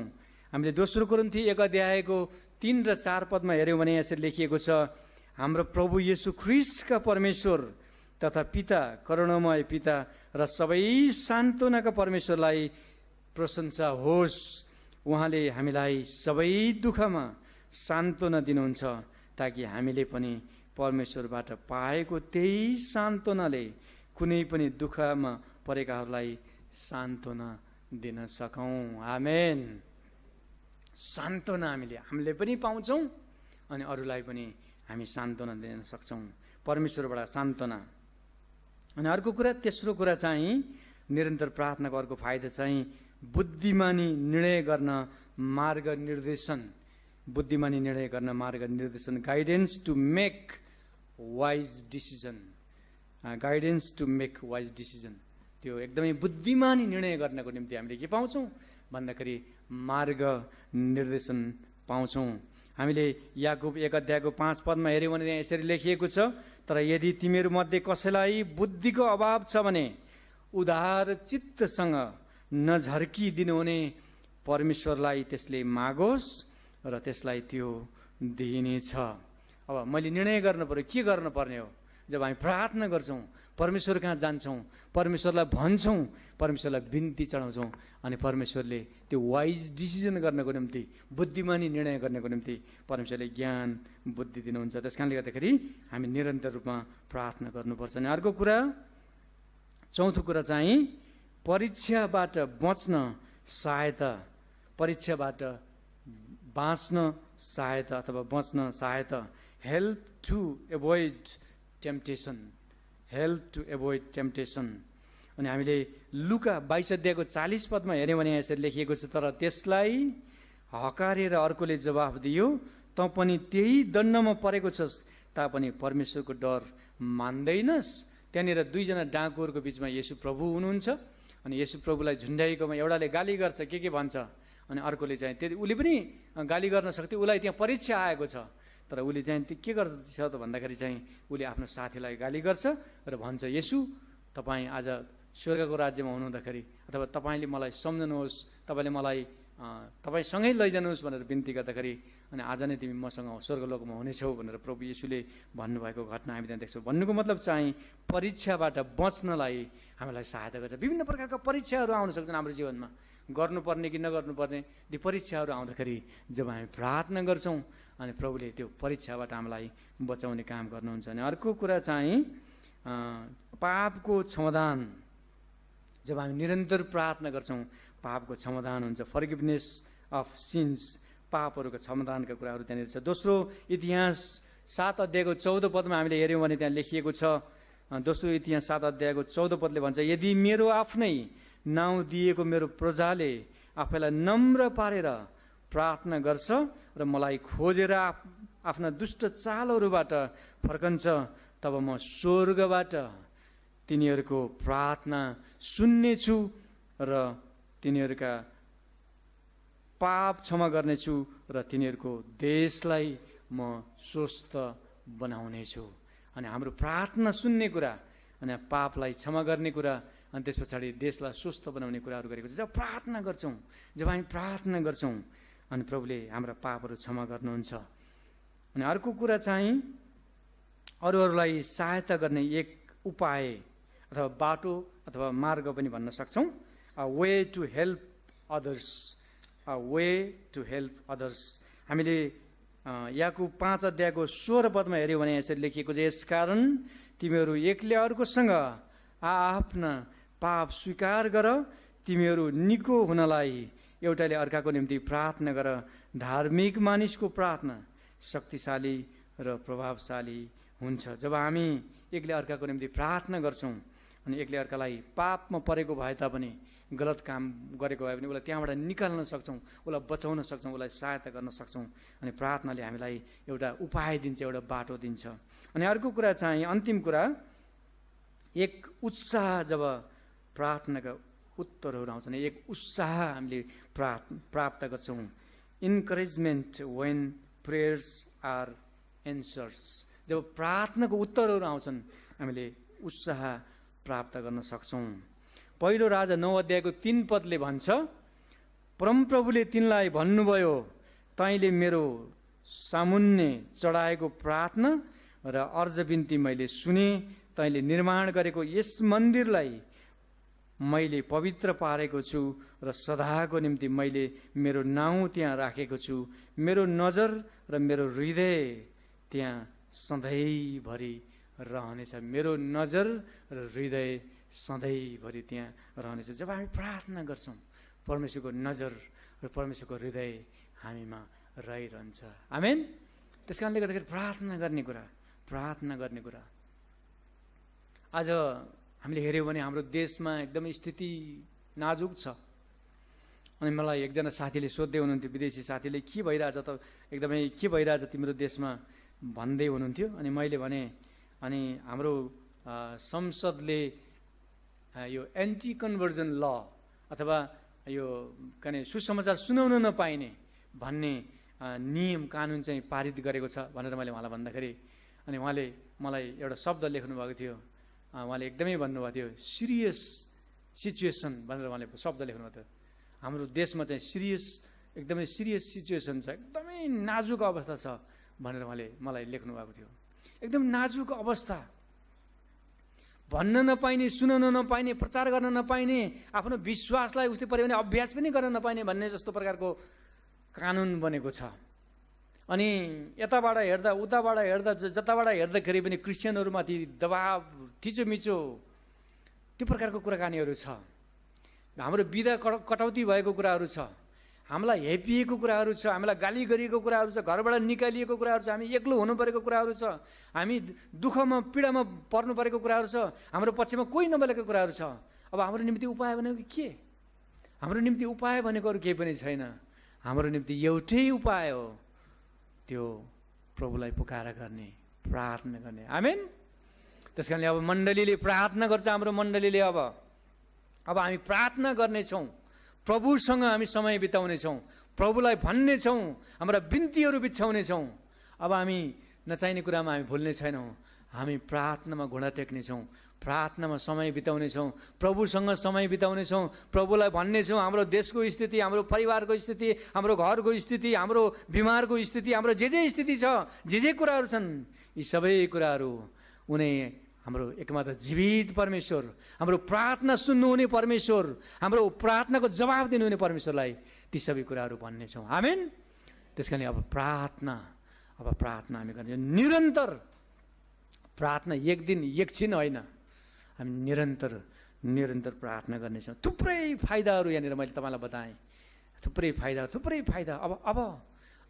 हामीले दोस्रो कुरन्थी एक अध्यायको तिन र चार पदमा हेऱ्यौँ भने यसरी लेखिएको छ हाम्रो प्रभु येसु ख्रिसका परमेश्वर तथा पिता करुणामय पिता र सबै सान्त्वनाका परमेश्वरलाई प्रशंसा होस्। उहाँले हामीलाई सबै दुःखमा सान्त्वना दिनुहुन्छ ताकि हामीले पनि परमेश्वरबाट पाएको त्यही सान्त्वनाले कुनै पनि दुःखमा परेकाहरूलाई सान्त्वना दिन सकौँ। आमेन। सान्त्वना हामीले हामीले पनि पाउँछौँ अनि अरूलाई पनि हामी सान्त्वना दिन सक्छौँ। परमेश्वरबाट सान्त्वना। अनि अर्को कुरा तेस्रो कुरा चाहिँ निरन्तर प्रार्थनाको अर्को फाइदा चाहिँ बुद्धिमानी निर्णय गर्न मार्ग निर्देशन बुद्धिमानी निर्णय गर्न मार्ग निर्देशन guidance to make wise decision guidance to make wise decision त्यो एकदमै बुद्धिमानी निर्णय गर्नको निम्ति हामीले के पाउँछौँ? भन्दाखेरि मार्ग निर्देशन पाउँछौँ। हामीले याकुब एक अध्यायको पाँच पदमा हेऱ्यौँ भने यहाँ यसरी लेखिएको छ तर यदि तिमीहरूमध्ये कसैलाई बुद्धिको अभाव छ भने उदार चित्तसँग नझर्किदिनुहुने परमेश्वरलाई त्यसले मागोस् र त्यसलाई त्यो दिइनेछ। अब मैले निर्णय गर्नु पऱ्यो के गर्नुपर्ने हो? जब हामी प्रार्थना गर्छौँ परमेश्वर कहाँ जान्छौँ परमेश्वरलाई भन्छौँ परमेश्वरलाई बिन्ती चढाउँछौँ अनि परमेश्वरले त्यो वाइज डिसिजन गर्नको निम्ति बुद्धिमानी निर्णय गर्नको निम्ति परमेश्वरले ज्ञान बुद्धि दिनुहुन्छ। त्यस कारणले गर्दाखेरि हामी निरन्तर रूपमा प्रार्थना गर्नुपर्छ। अनि अर्को कुरा चौथो कुरा चाहिँ परीक्षाबाट बच्न सहायता परीक्षाबाट बाँच्न सहायता अथवा बच्न सहायता। Help to avoid temptation help to avoid temptation अनि हामीले लुका बाइस अध्यायको चालिस पदमा हेऱ्यौँ भने यसरी लेखिएको छ तर त्यसलाई हकारेर अर्कोले जवाफ दियो तँ पनि त्यही दण्डमा परेको छस् तापनि परमेश्वरको डर मान्दैनस्। त्यहाँनिर दुईजना डाकुहरूको बिचमा यसु प्रभु हुनुहुन्छ अनि यसु प्रभुलाई झुन्ड्याइकोमा एउटाले गाली गर्छ के के भन्छ? अनि अर्कोले चाहिँ त्यति उसले पनि गाली गर्न सक्थ्यो उसलाई त्यहाँ परीक्षा आएको छ। तर उसले चाहिँ के गर्छ त भन्दाखेरि चाहिँ उसले आफ्नो साथीलाई गाली गर्छ र भन्छ यसु तपाईँ आज स्वर्गको राज्यमा हुनुहुँदाखेरि अथवा तपाईँले मलाई सम्झनुहोस् तपाईँले मलाई तपाईँसँगै लैजानुहोस् भनेर बिन्ती गर्दाखेरि अनि आज नै तिमी मसँग स्वर्गलोकमा हुनेछौ भनेर प्रभु यीशुले भन्नुभएको घटना हामी त्यहाँ देख्छौँ। भन्नुको मतलब चाहिँ परीक्षाबाट बच्नलाई हामीलाई सहायता गर्छ। विभिन्न प्रकारका परीक्षाहरू आउन सक्छन् हाम्रो जीवनमा। गर्नुपर्ने कि नगर्नुपर्ने ती परीक्षाहरू आउँदाखेरि जब हामी प्रार्थना गर्छौँ अनि प्रभुले त्यो परीक्षाबाट हामीलाई बचाउने काम गर्नुहुन्छ अनि अर्को कुरा चाहिँ पापको क्षमदान। जब हामी निरन्तर प्रार्थना गर्छौँ पापको क्षमदान हुन्छ। फर्गिभनेस अफ सिन्स पापहरूको क्षमदानका कुराहरू त्यहाँनिर छ। दोस्रो इतिहास सात अध्यायको चौध पदमा हामीले हेऱ्यौँ भने त्यहाँ लेखिएको छ। दोस्रो इतिहास सात अध्यायको चौध पदले भन्छ यदि मेरो आफ्नै नाउँ दिएको मेरो प्रजाले आफैलाई नम्र पारेर प्रार्थना गर्छ र मलाई खोजेर आफ्ना दुष्ट चालहरूबाट फर्कन्छ। तब म स्वर्गबाट तिनीहरूको प्रार्थना सुन्नेछु र तिनीहरूका पाप क्षमा गर्नेछु र तिनीहरूको देशलाई म स्वस्थ बनाउनेछु। अनि हाम्रो प्रार्थना सुन्ने कुरा अनि पापलाई क्षमा गर्ने कुरा अनि त्यस पछाडि देशलाई स्वस्थ बनाउने कुराहरू गरेको छ जब प्रार्थना गर्छौँ जब हामी प्रार्थना गर्छौँ अनि प्रभुले हाम्रा पापहरू क्षमा गर्नुहुन्छ। अनि अर्को कुरा चाहिँ अरूहरूलाई सहायता गर्ने एक उपाय अथवा बाटो अथवा मार्ग पनि भन्न सक्छौँ। Way to help others way to help others हामीले याकु पाँच अध्यायको सोह्र पदमा हेऱ्यौँ भने यसरी लेखिएको छ यसकारण तिमीहरू एक्लै अर्कोसँग आफ्ना पाप स्वीकार गर। तिमीहरू निको हुनलाई एउटाले अर्काको निम्ति प्रार्थना गर। धार्मिक मानिसको प्रार्थना शक्तिशाली र प्रभावशाली हुन्छ। जब हामी एकले अर्काको निम्ति प्रार्थना गर्छौँ अनि एकले अर्कालाई पापमा परेको भए तापनि गलत काम गरेको भए पनि उसलाई त्यहाँबाट निकाल्न सक्छौँ उसलाई बचाउन सक्छौँ उसलाई सहायता गर्न सक्छौँ अनि प्रार्थनाले हामीलाई एउटा उपाय दिन्छ एउटा बाटो दिन्छ। अनि अर्को कुरा चाहिँ अन्तिम कुरा एक उत्साह जब प्रार्थनाका उत्तरहरू आउँछन्। एक उत्साह हामीले प्रार्थ प्राप्त गर्छौँ। Encouragement when prayers are answers जब प्रार्थनाको उत्तरहरू आउँछन् हामीले उत्साह प्राप्त गर्न सक्छौँ। पहिलो राजा नौ अध्यायको तिन पदले भन्छ परमप्रभुले तिनलाई भन्नुभयो तैँले मेरो सामुन्ने चढाएको प्रार्थना र अर्ज बिन्ती मैले सुने तैँले निर्माण गरेको यस मन्दिरलाई मैले पवित्र पारेको छु र सदाको निम्ति मैले मेरो नाउँ त्यहाँ राखेको छु। मेरो नजर र मेरो हृदय त्यहाँ सधैँभरि रहनेछ। मेरो नजर र हृदय सधैँभरि त्यहाँ रहनेछ। जब हामी प्रार्थना गर्छौँ परमेश्वरको नजर र परमेश्वरको हृदय हामीमा रहिरहन्छ। आमेन? त्यस कारणले गर्दाखेरि प्रार्थना गर्ने कुरा प्रार्थना गर्ने कुरा। आज हामीले हेऱ्यौँ भने हाम्रो देशमा एकदमै स्थिति नाजुक छ। अनि मलाई एकजना साथीले सोध्दै हुनुहुन्थ्यो विदेशी साथीले के भइरहेछ त? एकदमै के भइरहेछ तिम्रो देशमा? भन्दै हुनुहुन्थ्यो। अनि मैले भने अनि हाम्रो संसदले यो एन्टी कन्भर्जन ल अथवा यो के सुसमाचार सुनाउन नपाइने भन्ने नियम कानुन चाहिँ पारित गरेको छ भनेर मैले उहाँलाई भन्दाखेरि अनि उहाँले मलाई एउटा शब्द लेख्नुभएको थियो। उहाँले एकदमै भन्नुभएको थियो सिरियस सिचुएसन भनेर उहाँले शब्द लेख्नुभएको थियो। हाम्रो देशमा चाहिँ सिरियस एकदमै सिरियस सिचुएसन छ एकदमै नाजुक अवस्था छ भनेर उहाँले मलाई लेख्नु भएको थियो। एकदम नाजुक अवस्था। भन्न नपाइने सुनाउन नपाइने प्रचार गर्न नपाइने आफ्नो विश्वासलाई उस्तै पऱ्यो भने अभ्यास पनि गर्न नपाइने भन्ने जस्तो प्रकारको कानुन बनेको छ। अनि यताबाट हेर्दा उताबाट हेर्दा जताबाट हेर्दाखेरि पनि क्रिस्चियनहरूमाथि दबाब थिचोमिचो त्यो प्रकारको कुराकानीहरू छ। हाम्रो बिदा कटौती भएको कुराहरू छ। हामीलाई हेपिएको कुराहरू छ। हामीलाई गाली गरिएको कुराहरू छ। घरबाट निकालिएको कुराहरू छ। हामी एक्लो हुनु परेको कुराहरू छ। हामी दुःखमा पीडामा पर्नु परेको कुराहरू छ। हाम्रो पक्षमा कोही नबोलेको कुराहरू छ। अब हाम्रो निम्ति उपाय भनेको के? हाम्रो निम्ति उपाय भनेको अरू केही पनि छैन। हाम्रो निम्ति एउटै उपाय हो। त्यो प्रभुलाई पुकारा गर्ने प्रार्थना गर्ने। आमेन? त्यस कारणले अब मण्डलीले प्रार्थना गर्छ हाम्रो मण्डलीले अब। अब हामी प्रार्थना गर्नेछौँ। प्रभुसँग हामी समय बिताउनेछौँ। प्रभुलाई भन्नेछौँ। हाम्रा बिन्तीहरू बिछाउनेछौँ। अब हामी नचाहिने कुरामा हामी भुल्ने छैनौँ। हामी प्रार्थनामा घुँडा टेक्नेछौँ प्रार्थनामा समय बिताउनेछौँ प्रभुसँग समय बिताउनेछौँ प्रभुलाई भन्नेछौँ हाम्रो देशको स्थिति हाम्रो परिवारको स्थिति हाम्रो घरको स्थिति हाम्रो बिमारको स्थिति हाम्रो जे जे स्थिति छ जे जे कुराहरू छन् यी सबै कुराहरू उनी हाम्रो एकमात्र जीवित परमेश्वर हाम्रो प्रार्थना सुन्नुहुने परमेश्वर हाम्रो प्रार्थनाको जवाब दिनुहुने परमेश्वरलाई ती सबै कुराहरू भन्नेछौँ हामेन त्यस कारण अब प्रार्थना अब प्रार्थना हामी गर्ने निरन्तर प्रार्थना एक दिन एकछिन होइन। हामी निरन्तर निरन्तर प्रार्थना गर्नेछौँ। थुप्रै फाइदाहरू यहाँनिर मैले तपाईँलाई बताएँ। थुप्रै फाइदा थुप्रै फाइदा। अब अब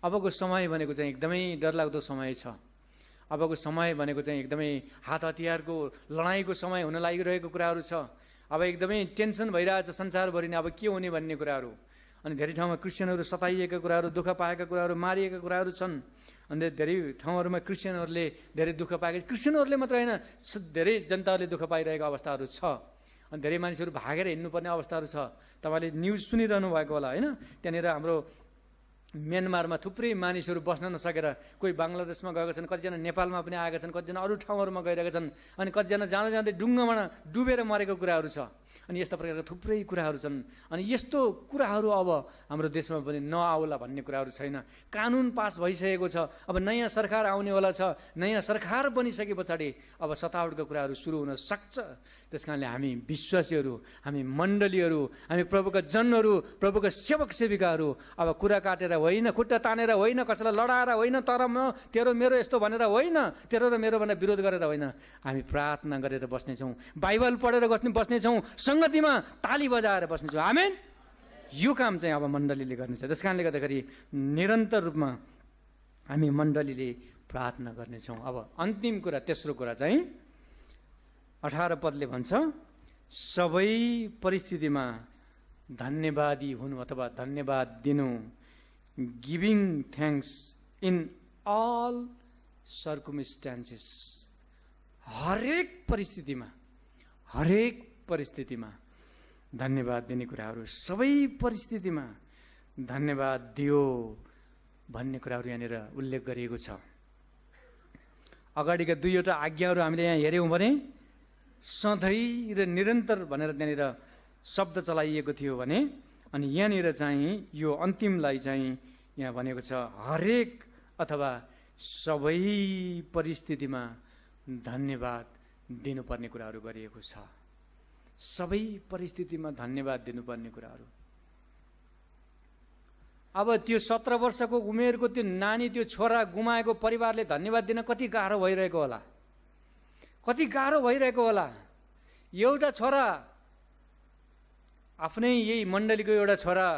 अबको समय भनेको चाहिँ एकदमै डरलाग्दो समय छ। अबको समय भनेको चाहिँ एकदमै हात हतियारको लडाइँको समय हुन लागिरहेको कुराहरू छ। अब एकदमै टेन्सन भइरहेछ संसारभरि नै अब के हुने भन्ने कुराहरू। अनि धेरै ठाउँमा क्रिस्चियनहरू सताइएका कुराहरू दुःख पाएका कुराहरू मारिएका कुराहरू छन्। अन्त धेरै ठाउँहरूमा क्रिस्चियनहरूले धेरै दुःख पाएका क्रिस्चियनहरूले मात्र होइन धेरै जनताहरूले दुःख पाइरहेको अवस्थाहरू छ। अनि धेरै मानिसहरू भागेर हिँड्नुपर्ने अवस्थाहरू छ। तपाईँले न्युज सुनिरहनु भएको होला होइन? त्यहाँनिर हाम्रो म्यानमारमा थुप्रै मानिसहरू बस्न नसकेर कोही बङ्गलादेशमा गएका छन् कतिजना नेपालमा पनि आएका छन् कतिजना अरू ठाउँहरूमा गइरहेका छन्। अनि कतिजना जाँदा जाँदै डुङ्गामा डुबेर मरेको कुराहरू छ। अनि यस्ता प्रकारका थुप्रै कुराहरू छन्। अनि यस्तो कुराहरू अब हाम्रो देशमा पनि नआउला भन्ने कुराहरू छैन। कानुन पास भइसकेको छ। अब नयाँ सरकार आउनेवाला छ। नयाँ सरकार बनिसके पछाडि अब सतावटको कुराहरू सुरु हुन सक्छ। त्यस हामी विश्वासीहरू हामी मण्डलीहरू हामी प्रभुका जनहरू प्रभुका सेवक सेविकाहरू अब कुरा काटेर होइन खुट्टा तानेर होइन कसैलाई लडाएर होइन तर म तेरो मेरो यस्तो भनेर होइन तेरो र मेरो भनेर विरोध गरेर होइन। हामी प्रार्थना गरेर बस्नेछौँ। बाइबल पढेर बस्ने बस्नेछौँ। सङ्गतिमा ताली बजाएर बस्नेछौँ आमेन। यो काम चाहिँ अब मण्डलीले गर्नेछ। त्यस कारणले गर्दाखेरि निरन्तर रूपमा हामी मण्डलीले प्रार्थना गर्नेछौँ। अब अन्तिम कुरा तेस्रो कुरा चाहिँ अठार पदले भन्छ सबै परिस्थितिमा धन्यवादी हुनु अथवा धन्यवाद दिनु। Giving thanks in all circumstances. हरेक परिस्थितिमा हरेक परिस्थितिमा। धन्यवाद दिने कुराहरू सबै परिस्थितिमा। धन्यवाद दियो भन्ने कुराहरू यहाँनिर उल्लेख गरिएको छ। अगाडिका दुईवटा आज्ञाहरू हामीले यहाँ हेऱ्यौँ भने सधैँ र निरन्तर भनेर त्यहाँनिर शब्द चलाइएको थियो भने अनि यहाँनिर चाहिँ यो अन्तिमलाई चाहिँ यहाँ भनेको छ हरेक अथवा सबै परिस्थितिमा धन्यवाद दिनुपर्ने कुराहरू गरिएको छ। सबै परिस्थितिमा धन्यवाद दिनुपर्ने कुराहरू। अब त्यो सत्र वर्षको उमेरको त्यो नानी त्यो छोरा गुमाएको परिवारले धन्यवाद दिन कति गाह्रो भइरहेको होला। कति गाह्रो भइरहेको होला। एउटा छोरा आफ्नै यही मण्डलीको एउटा छोरा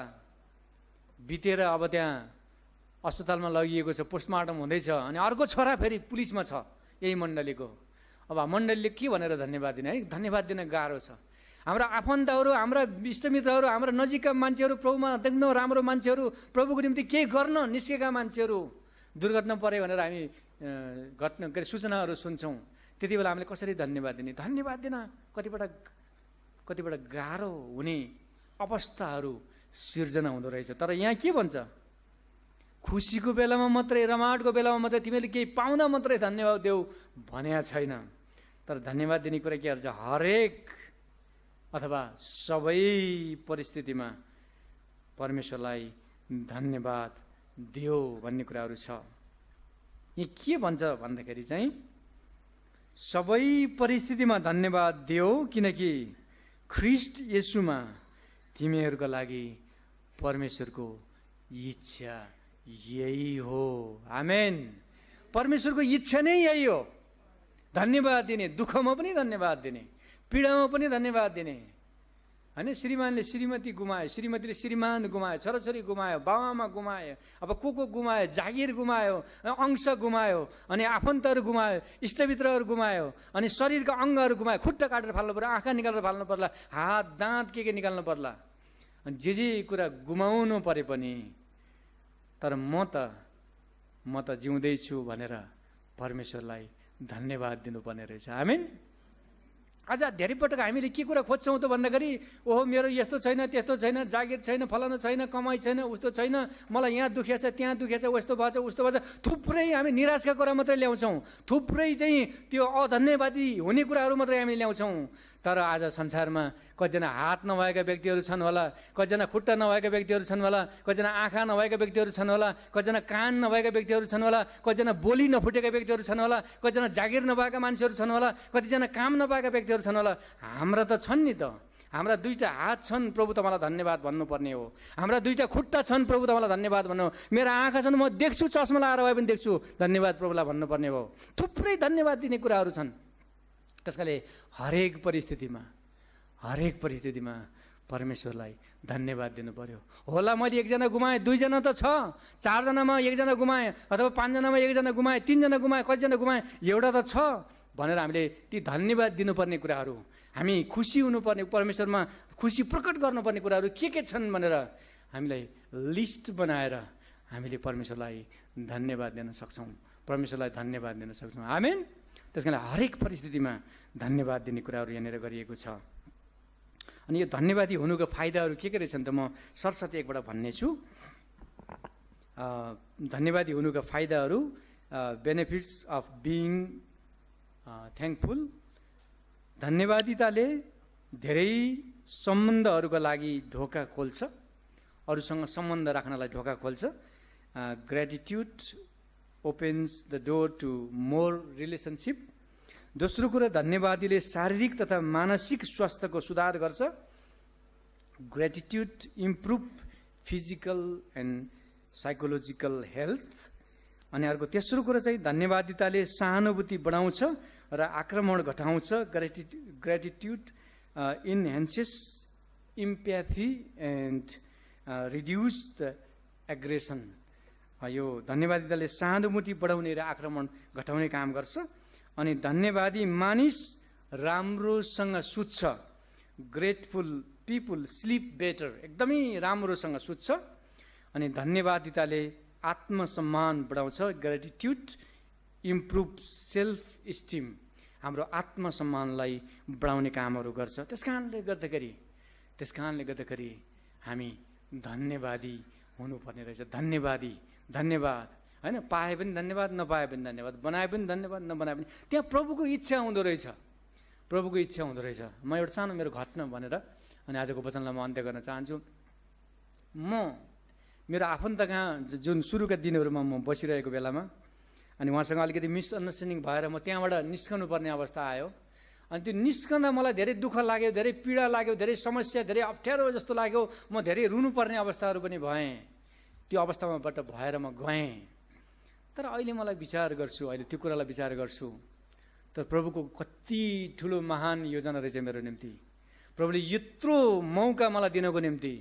बितेर अब त्यहाँ अस्पतालमा लगिएको छ पोस्टमार्टम हुँदैछ अनि अर्को छोरा फेरि पुलिसमा छ यही मण्डलीको। अब मण्डलीले के भनेर धन्यवाद दिने? है धन्यवाद दिन गाह्रो छ। हाम्रा आफन्तहरू हाम्रा इष्टमित्रहरू हाम्रा नजिकका मान्छेहरू प्रभुमा एकदम राम्रो मान्छेहरू प्रभुको निम्ति केही गर्न निस्केका मान्छेहरू दुर्घटना पऱ्यो भनेर हामी घटना के अरे सूचनाहरू सुन्छौँ। त्यति बेला हामीले कसरी धन्यवाद दिने? धन्यवाद दिन कतिपल्ट कतिपल्ट गाह्रो हुने अवस्थाहरू सिर्जना हुँदो रहेछ। तर यहाँ के भन्छ? खुसीको बेलामा मात्रै रमाटको बेलामा मात्रै तिमीले केही पाउँदा मात्रै धन्यवाद देऊ भनेको छैन। तर धन्यवाद दिने कुरा के गर्छ हरेक अथवा सबै परिस्थितिमा परमेश्वरलाई धन्यवाद दियो भन्ने कुराहरू छ। यहाँ के भन्छ भन्दाखेरि चाहिँ सबै परिस्थितिमा धन्यवाद दियो किनकि ख्रिस्ट यसुमा तिमीहरूका लागि परमेश्वरको इच्छा यही हो। आमेन। परमेश्वरको इच्छा नै यही हो। धन्यवाद दिने दुःखमा पनि धन्यवाद दिने। पीडामा पनि धन्यवाद दिने। होइन? श्रीमानले श्रीमती गुमायो श्रीमतीले श्रीमान गुमायो छोराछोरी गुमायो बाबामा गुमायो अब को को गुमायो? जागिर गुमायो अंश गुमायो अनि आफन्तहरू गुमायो इष्टमित्रहरू गुमायो अनि शरीरका अङ्गहरू गुमायो खुट्टा काटेर फाल्नु पर्ला आँखा निकालेर फाल्नु पर्ला हात दाँत के के निकाल्नु पर्ला? अनि जे जे कुरा गुमाउनु परे पनि तर म त म त जिउँदैछु भनेर परमेश्वरलाई धन्यवाद दिनुपर्ने रहेछ। आमिन। आज धेरै पटक हामीले के कुरा खोज्छौँ त भन्दाखेरि ओहो मेरो यस्तो छैन त्यस्तो छैन जागिर छैन फलानु छैन कमाइ छैन उस्तो छैन मलाई यहाँ दुखिया छ त्यहाँ दुखिया छ उस्तो भएको छ उस्तो भएको छ। थुप्रै हामी निराशका कुरा मात्रै ल्याउँछौँ। थुप्रै चाहिँ त्यो अधन्यवादी हुने कुराहरू मात्रै हामी ल्याउँछौँ। तर आज संसारमा कतिजना हात नभएका व्यक्तिहरू छन् होला कतिजना खुट्टा नभएका व्यक्तिहरू छन् होला कतिजना आँखा नभएका व्यक्तिहरू छन् होला कतिजना कान नभएका व्यक्तिहरू छन् होला कतिजना बोली नफुटेका व्यक्तिहरू छन् होला कतिजना जागिर नभएका मान्छेहरू छन् होला कतिजना काम नपाएका व्यक्तिहरू छन् होला। हाम्रा त छन् नि त। हाम्रा दुईवटा हात छन् प्रभु तपाईँलाई धन्यवाद भन्नुपर्ने हो। हाम्रा दुईवटा खुट्टा छन् प्रभु तपाईँलाई धन्यवाद भन्नु मेरा आँखा छन् म देख्छु चस्मा लगाएर भए पनि देख्छु। धन्यवाद प्रभुलाई भन्नुपर्ने हो। थुप्रै धन्यवाद दिने कुराहरू छन्। त्यस हरेक परिस्थितिमा हरेक परिस्थितिमा परमेश्वरलाई धन्यवाद दिनु पर्यो होला मैले एकजना गुमाएँ दुईजना त छ। चारजनामा एकजना गुमाएँ अथवा पाँचजनामा एकजना गुमाएँ तिनजना गुमाएँ कतिजना गुमाएँ एउटा त छ भनेर हामीले ती धन्यवाद दिनुपर्ने कुराहरू हामी खुसी हुनुपर्ने परमेश्वरमा खुसी प्रकट गर्नुपर्ने कुराहरू के के छन् भनेर हामीलाई लिस्ट बनाएर हामीले परमेश्वरलाई धन्यवाद दिन सक्छौँ। परमेश्वरलाई धन्यवाद दिन सक्छौँ। आमेन। त्यस कारण हरेक परिस्थितिमा धन्यवाद दिने कुराहरू यहाँनिर गरिएको छ। अनि यो धन्यवादी हुनुको फाइदाहरू के के रहेछन् त म सरस्वती एकबाट भन्ने छु धन्यवादी हुनुको फाइदाहरू बेनिफिट्स अफ बिइङ थ्याङ्कफुल धन्यवादिताले धेरै सम्बन्धहरूको लागि ढोका खोल्छ अरूसँग सम्बन्ध राख्नलाई ढोका खोल्छ gratitude opens the door to more relationship दोस्रो कुरा धन्यवादीले शारीरिक तथा मानसिक स्वास्थ्यको सुधार गर्छ। Gratitude improve physical and psychological health अनि अर्को तेस्रो कुरा चाहिँ धन्यवादिताले सहानुभूति बढाउँछ र आक्रमण घटाउँछ। Gratitude gratitude enhances empathy and reduce the aggression यो धन्यवादिताले सहानुभूति बढाउने र आक्रमण घटाउने काम गर्छ। अनि धन्यवादी मानिस राम्रोसँग सुत्छ। ग्रेटफुल पिपुल स्लिप बेटर एकदमै राम्रोसँग सुत्छ। अनि धन्यवादिताले आत्मसम्मान बढाउँछ। ग्रेटिट्युड इम्प्रुभ सेल्फ स्टिम हाम्रो आत्मसम्मानलाई बढाउने कामहरू गर्छ। त्यस कारणले गर्दाखेरि त्यस कारणले गर्दाखेरि हामी धन्यवादी हुनुपर्ने रहेछ। धन्यवादी धन्यवाद। होइन पाए पनि धन्यवाद नपाए पनि धन्यवाद बनाए पनि धन्यवाद नबनाए पनि। त्यहाँ प्रभुको इच्छा हुँदो रहेछ। प्रभुको इच्छा हुँदो रहेछ। म एउटा सानो मेरो घटना भनेर अनि आजको वचनलाई म अन्त्य गर्न चाहन्छु। म मेरो आफन्त कहाँ जुन सुरुका दिनहरूमा म बसिरहेको बेलामा अनि उहाँसँग अलिकति मिसअन्डरस्ट्यान्डिङ भएर म त्यहाँबाट निस्कनु पर्ने अवस्था आयो। अनि त्यो निस्कँदा मलाई धेरै दुःख लाग्यो धेरै पीडा लाग्यो धेरै समस्या धेरै अप्ठ्यारो जस्तो लाग्यो। म धेरै रुनुपर्ने अवस्थाहरू पनि भएँ। त्यो अवस्थामाबाट भएर म गएँ। तर अहिले मलाई विचार गर्छु अहिले त्यो कुरालाई विचार गर्छु। तर प्रभुको कति ठुलो महान योजना रहेछ मेरो निम्ति। प्रभुले यत्रो मौका मलाई दिनको निम्ति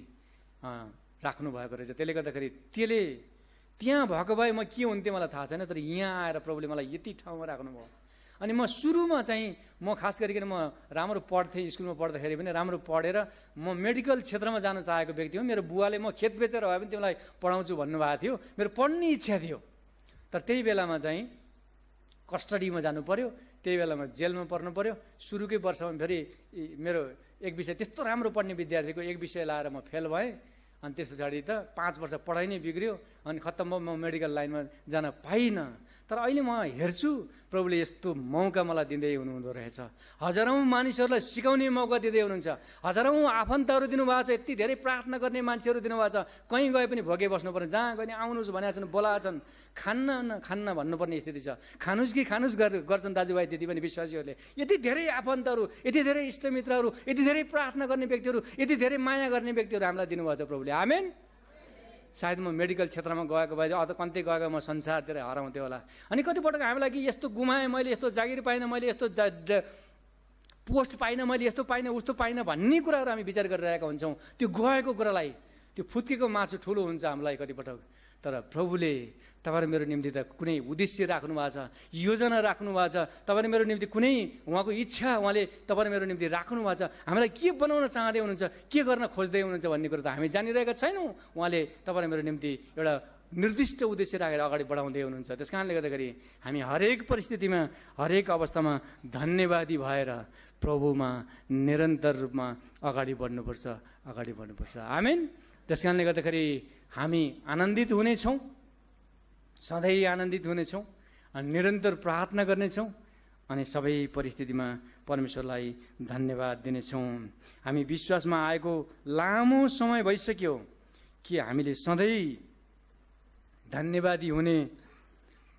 राख्नु भएको रहेछ। त्यसले गर्दाखेरि त्यसले त्यहाँ भएको भए म के हुन्थेँ मलाई थाहा छैन तर यहाँ आएर प्रभुले मलाई यति ठाउँमा राख्नुभयो। अनि म सुरुमा चाहिँ म खास गरिकन म राम्रो पढ्थेँ स्कुलमा पढ्दाखेरि पनि राम्रो पढेर म मेडिकल क्षेत्रमा जान चाहेको व्यक्ति हो। मेरो बुवाले म खेत बेचेर भए पनि तिमीलाई पढाउँछु भन्नुभएको थियो। मेरो पढ्ने इच्छा थियो। तर त्यही बेलामा चाहिँ कस्टडीमा जानु पऱ्यो त्यही बेलामा जेलमा पर्नु पऱ्यो सुरुकै वर्षमा फेरि मेरो एक विषय त्यस्तो राम्रो पढ्ने विद्यार्थीको एक विषय लाएर म फेल भएँ। अनि त्यस पछाडि त पाँच वर्ष पढाइ नै बिग्रियो। अनि खत्तम म मेडिकल लाइनमा जान पाइनँ। तर अहिले म हेर्छु प्रभुले यस्तो मौका मलाई दिँदै हुनुहुँदो रहेछ। हजारौँ मानिसहरूलाई सिकाउने मौका दिँदै हुनुहुन्छ। हजारौँ आफन्तहरू दिनुभएको छ यति धेरै प्रार्थना गर्ने मान्छेहरू दिनुभएको छ। कहीँ गए पनि भोगे बस्नुपर्ने जहाँ गए आउनुहोस् भनेका छन् बोलाएको छन्। खान्न न खान्न भन्नुपर्ने स्थिति छ। खानुस् कि खानुस् गर्छन् दाजुभाइ दिदी पनि विश्वासीहरूले। यति धेरै आफन्तहरू यति धेरै इष्टमित्रहरू यति धेरै प्रार्थना गर्ने व्यक्तिहरू यति धेरै माया गर्ने व्यक्तिहरू हामीलाई दिनुभएको छ प्रभुले। आमेन। सायद म मेडिकल क्षेत्रमा गएको भए अझ कन्तै गएको म संसारतिर हराउँथेँ होला। अनि कतिपटक हामीलाई कि यस्तो गुमाएँ मैले यस्तो जागिर पाइनँ मैले यस्तो पोस्ट पाइनँ मैले यस्तो पाइनँ उस्तो पाइनँ भन्ने कुराहरू हामी विचार गरिरहेका हुन्छौँ। त्यो गएको कुरालाई त्यो फुत्केको मासु ठुलो हुन्छ हामीलाई कतिपटक। तर प्रभुले तपाईँहरू मेरो निम्ति त कुनै उद्देश्य राख्नु भएको छ योजना राख्नु भएको छ तपाईँले मेरो निम्ति कुनै उहाँको इच्छा उहाँले तपाईँले मेरो निम्ति राख्नु भएको छ हामीलाई के बनाउन चाहँदै हुनुहुन्छ के गर्न खोज्दै हुनुहुन्छ भन्ने कुरो त हामी जानिरहेका छैनौँ। उहाँले तपाईँले मेरो निम्ति एउटा निर्दिष्ट उद्देश्य राखेर अगाडि बढाउँदै हुनुहुन्छ। त्यस कारणले गर्दाखेरि हामी हरेक परिस्थितिमा हरेक अवस्थामा धन्यवादी भएर प्रभुमा निरन्तर रूपमा अगाडि बढ्नुपर्छ अगाडि बढ्नुपर्छ। आमेन। त्यस कारणले गर्दाखेरि हामी आनन्दित हुनेछौँ। सधैँ आनन्दित हुनेछौँ अनि निरन्तर प्रार्थना गर्नेछौँ अनि सबै परिस्थितिमा परमेश्वरलाई धन्यवाद दिनेछौँ। हामी विश्वासमा आएको लामो समय भइसक्यो कि हामीले सधैँ धन्यवादी हुने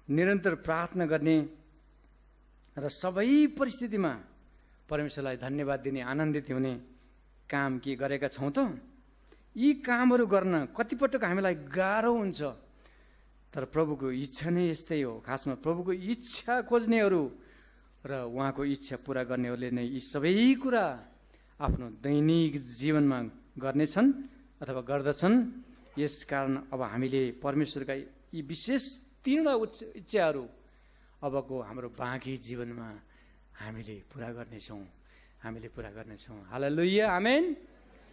निरन्तर प्रार्थना गर्ने र सबै परिस्थितिमा परमेश्वरलाई धन्यवाद दिने आनन्दित हुने काम के गरेका छौँ त? यी कामहरू गर्न कतिपटक हामीलाई गाह्रो हुन्छ। तर प्रभुको इच्छा नै यस्तै हो। खासमा प्रभुको इच्छा खोज्नेहरू र उहाँको इच्छा पुरा गर्नेहरूले नै यी सबै कुरा आफ्नो दैनिक जीवनमा गर्नेछन् अथवा गर्दछन्। यस कारण अब हामीले परमेश्वरका यी विशेष तिनवटा उच्च इच्छाहरू अबको हाम्रो बाँकी जीवनमा हामीले पुरा गर्नेछौँ। हामीले पुरा गर्नेछौँ। हाल लुइया आमेन।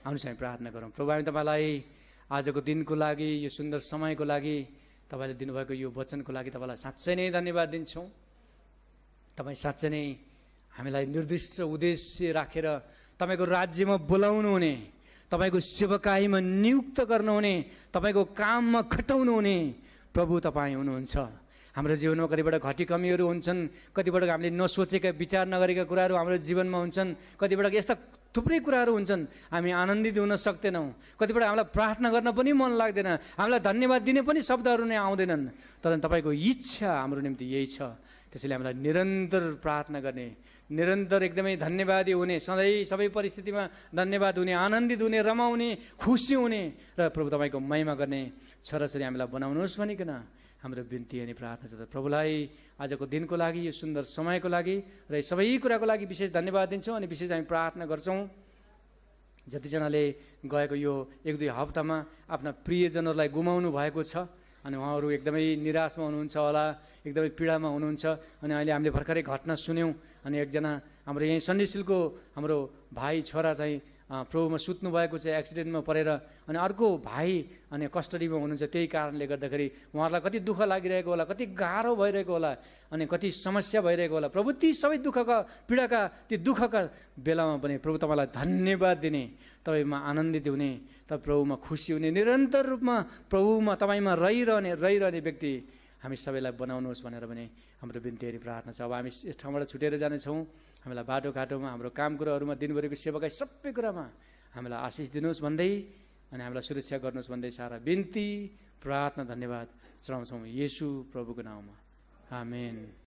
आउनुहोस् हामी प्रार्थना गरौँ। प्रभु हामी तपाईँलाई आजको दिनको लागि यो सुन्दर समयको लागि तपाईँले दिनुभएको यो वचनको लागि तपाईँलाई साँच्चै नै धन्यवाद दिन्छौँ। तपाईँ साँच्चै नै हामीलाई निर्दिष्ट उद्देश्य राखेर तपाईँको राज्यमा बोलाउनु हुने तपाईँको सेवकाईमा नियुक्त गर्नुहुने तपाईँको काममा खटाउनु हुने प्रभु तपाईँ हुनुहुन्छ। हाम्रो जीवनमा कतिपल्ट घटी कमीहरू हुन्छन् कतिपल्ट हामीले नसोचेका विचार नगरेका कुराहरू हाम्रो जीवनमा हुन्छन् कतिपल्ट यस्ता थुप्रै कुराहरू हुन्छन्। हामी आनन्दित हुन सक्दैनौँ। कतिपल्ट हामीलाई प्रार्थना गर्न पनि मन लाग्दैन। हामीलाई धन्यवाद दिने पनि शब्दहरू नै आउँदैनन्। तर तपाईँको इच्छा हाम्रो निम्ति यही छ। त्यसैले हामीलाई निरन्तर प्रार्थना गर्ने निरन्तर एकदमै धन्यवादी हुने सधैँ सबै परिस्थितिमा धन्यवाद हुने आनन्दित हुने रमाउने खुसी हुने र प्रभु तपाईँको महिमा गर्ने छोराछोरी हामीलाई बनाउनुहोस् भनिकन। हाम्रो बिन्ती अनि प्रार्थना छ प्रभुलाई आजको दिनको लागि यो सुन्दर समयको लागि र सबै कुराको लागि विशेष धन्यवाद दिन्छौँ अनि विशेष हामी प्रार्थना गर्छौँ। जतिजनाले गएको यो एक दुई हप्तामा आफ्ना प्रियजनहरूलाई गुमाउनु भएको छ अनि उहाँहरू एकदमै निराशमा हुनुहुन्छ होला एकदमै पीडामा हुनुहुन्छ अनि अहिले हामीले भर्खरै घटना सुन्यौँ अनि एकजना हाम्रो यहीँ सन्डिसिलको हाम्रो भाइ छोरा चाहिँ प्रभुमा सुत्नु भएको छ एक्सिडेन्टमा परेर अनि अर्को भाइ अनि कस्टडीमा हुनुहुन्छ त्यही कारणले गर्दाखेरि उहाँहरूलाई कति दुःख लागिरहेको होला कति गाह्रो भइरहेको होला अनि कति समस्या भइरहेको होला। प्रभु ती सबै दुःखका पीडाका ती दुःखका बेलामा पनि प्रभु तपाईँलाई धन्यवाद दिने तपाईँमा आनन्दित हुने तपाईँ प्रभुमा खुसी हुने निरन्तर रूपमा प्रभुमा तपाईँमा रहिरहने रहिरहने व्यक्ति हामी सबैलाई बनाउनुहोस् भनेर पनि हाम्रो बिन्तीहरू प्रार्थना छ। अब हामी यस ठाउँबाट छुटेर जानेछौँ। हामीलाई बाटोघाटोमा हाम्रो काम कुराहरूमा दिनभरिको सेवाका सबै कुरामा हामीलाई आशिष दिनुहोस् भन्दै अनि हामीलाई सुरक्षा गर्नुहोस् भन्दै सारा बिन्ती प्रार्थना धन्यवाद चढाउँछौँ येसु प्रभुको नाउँमा। आमेन।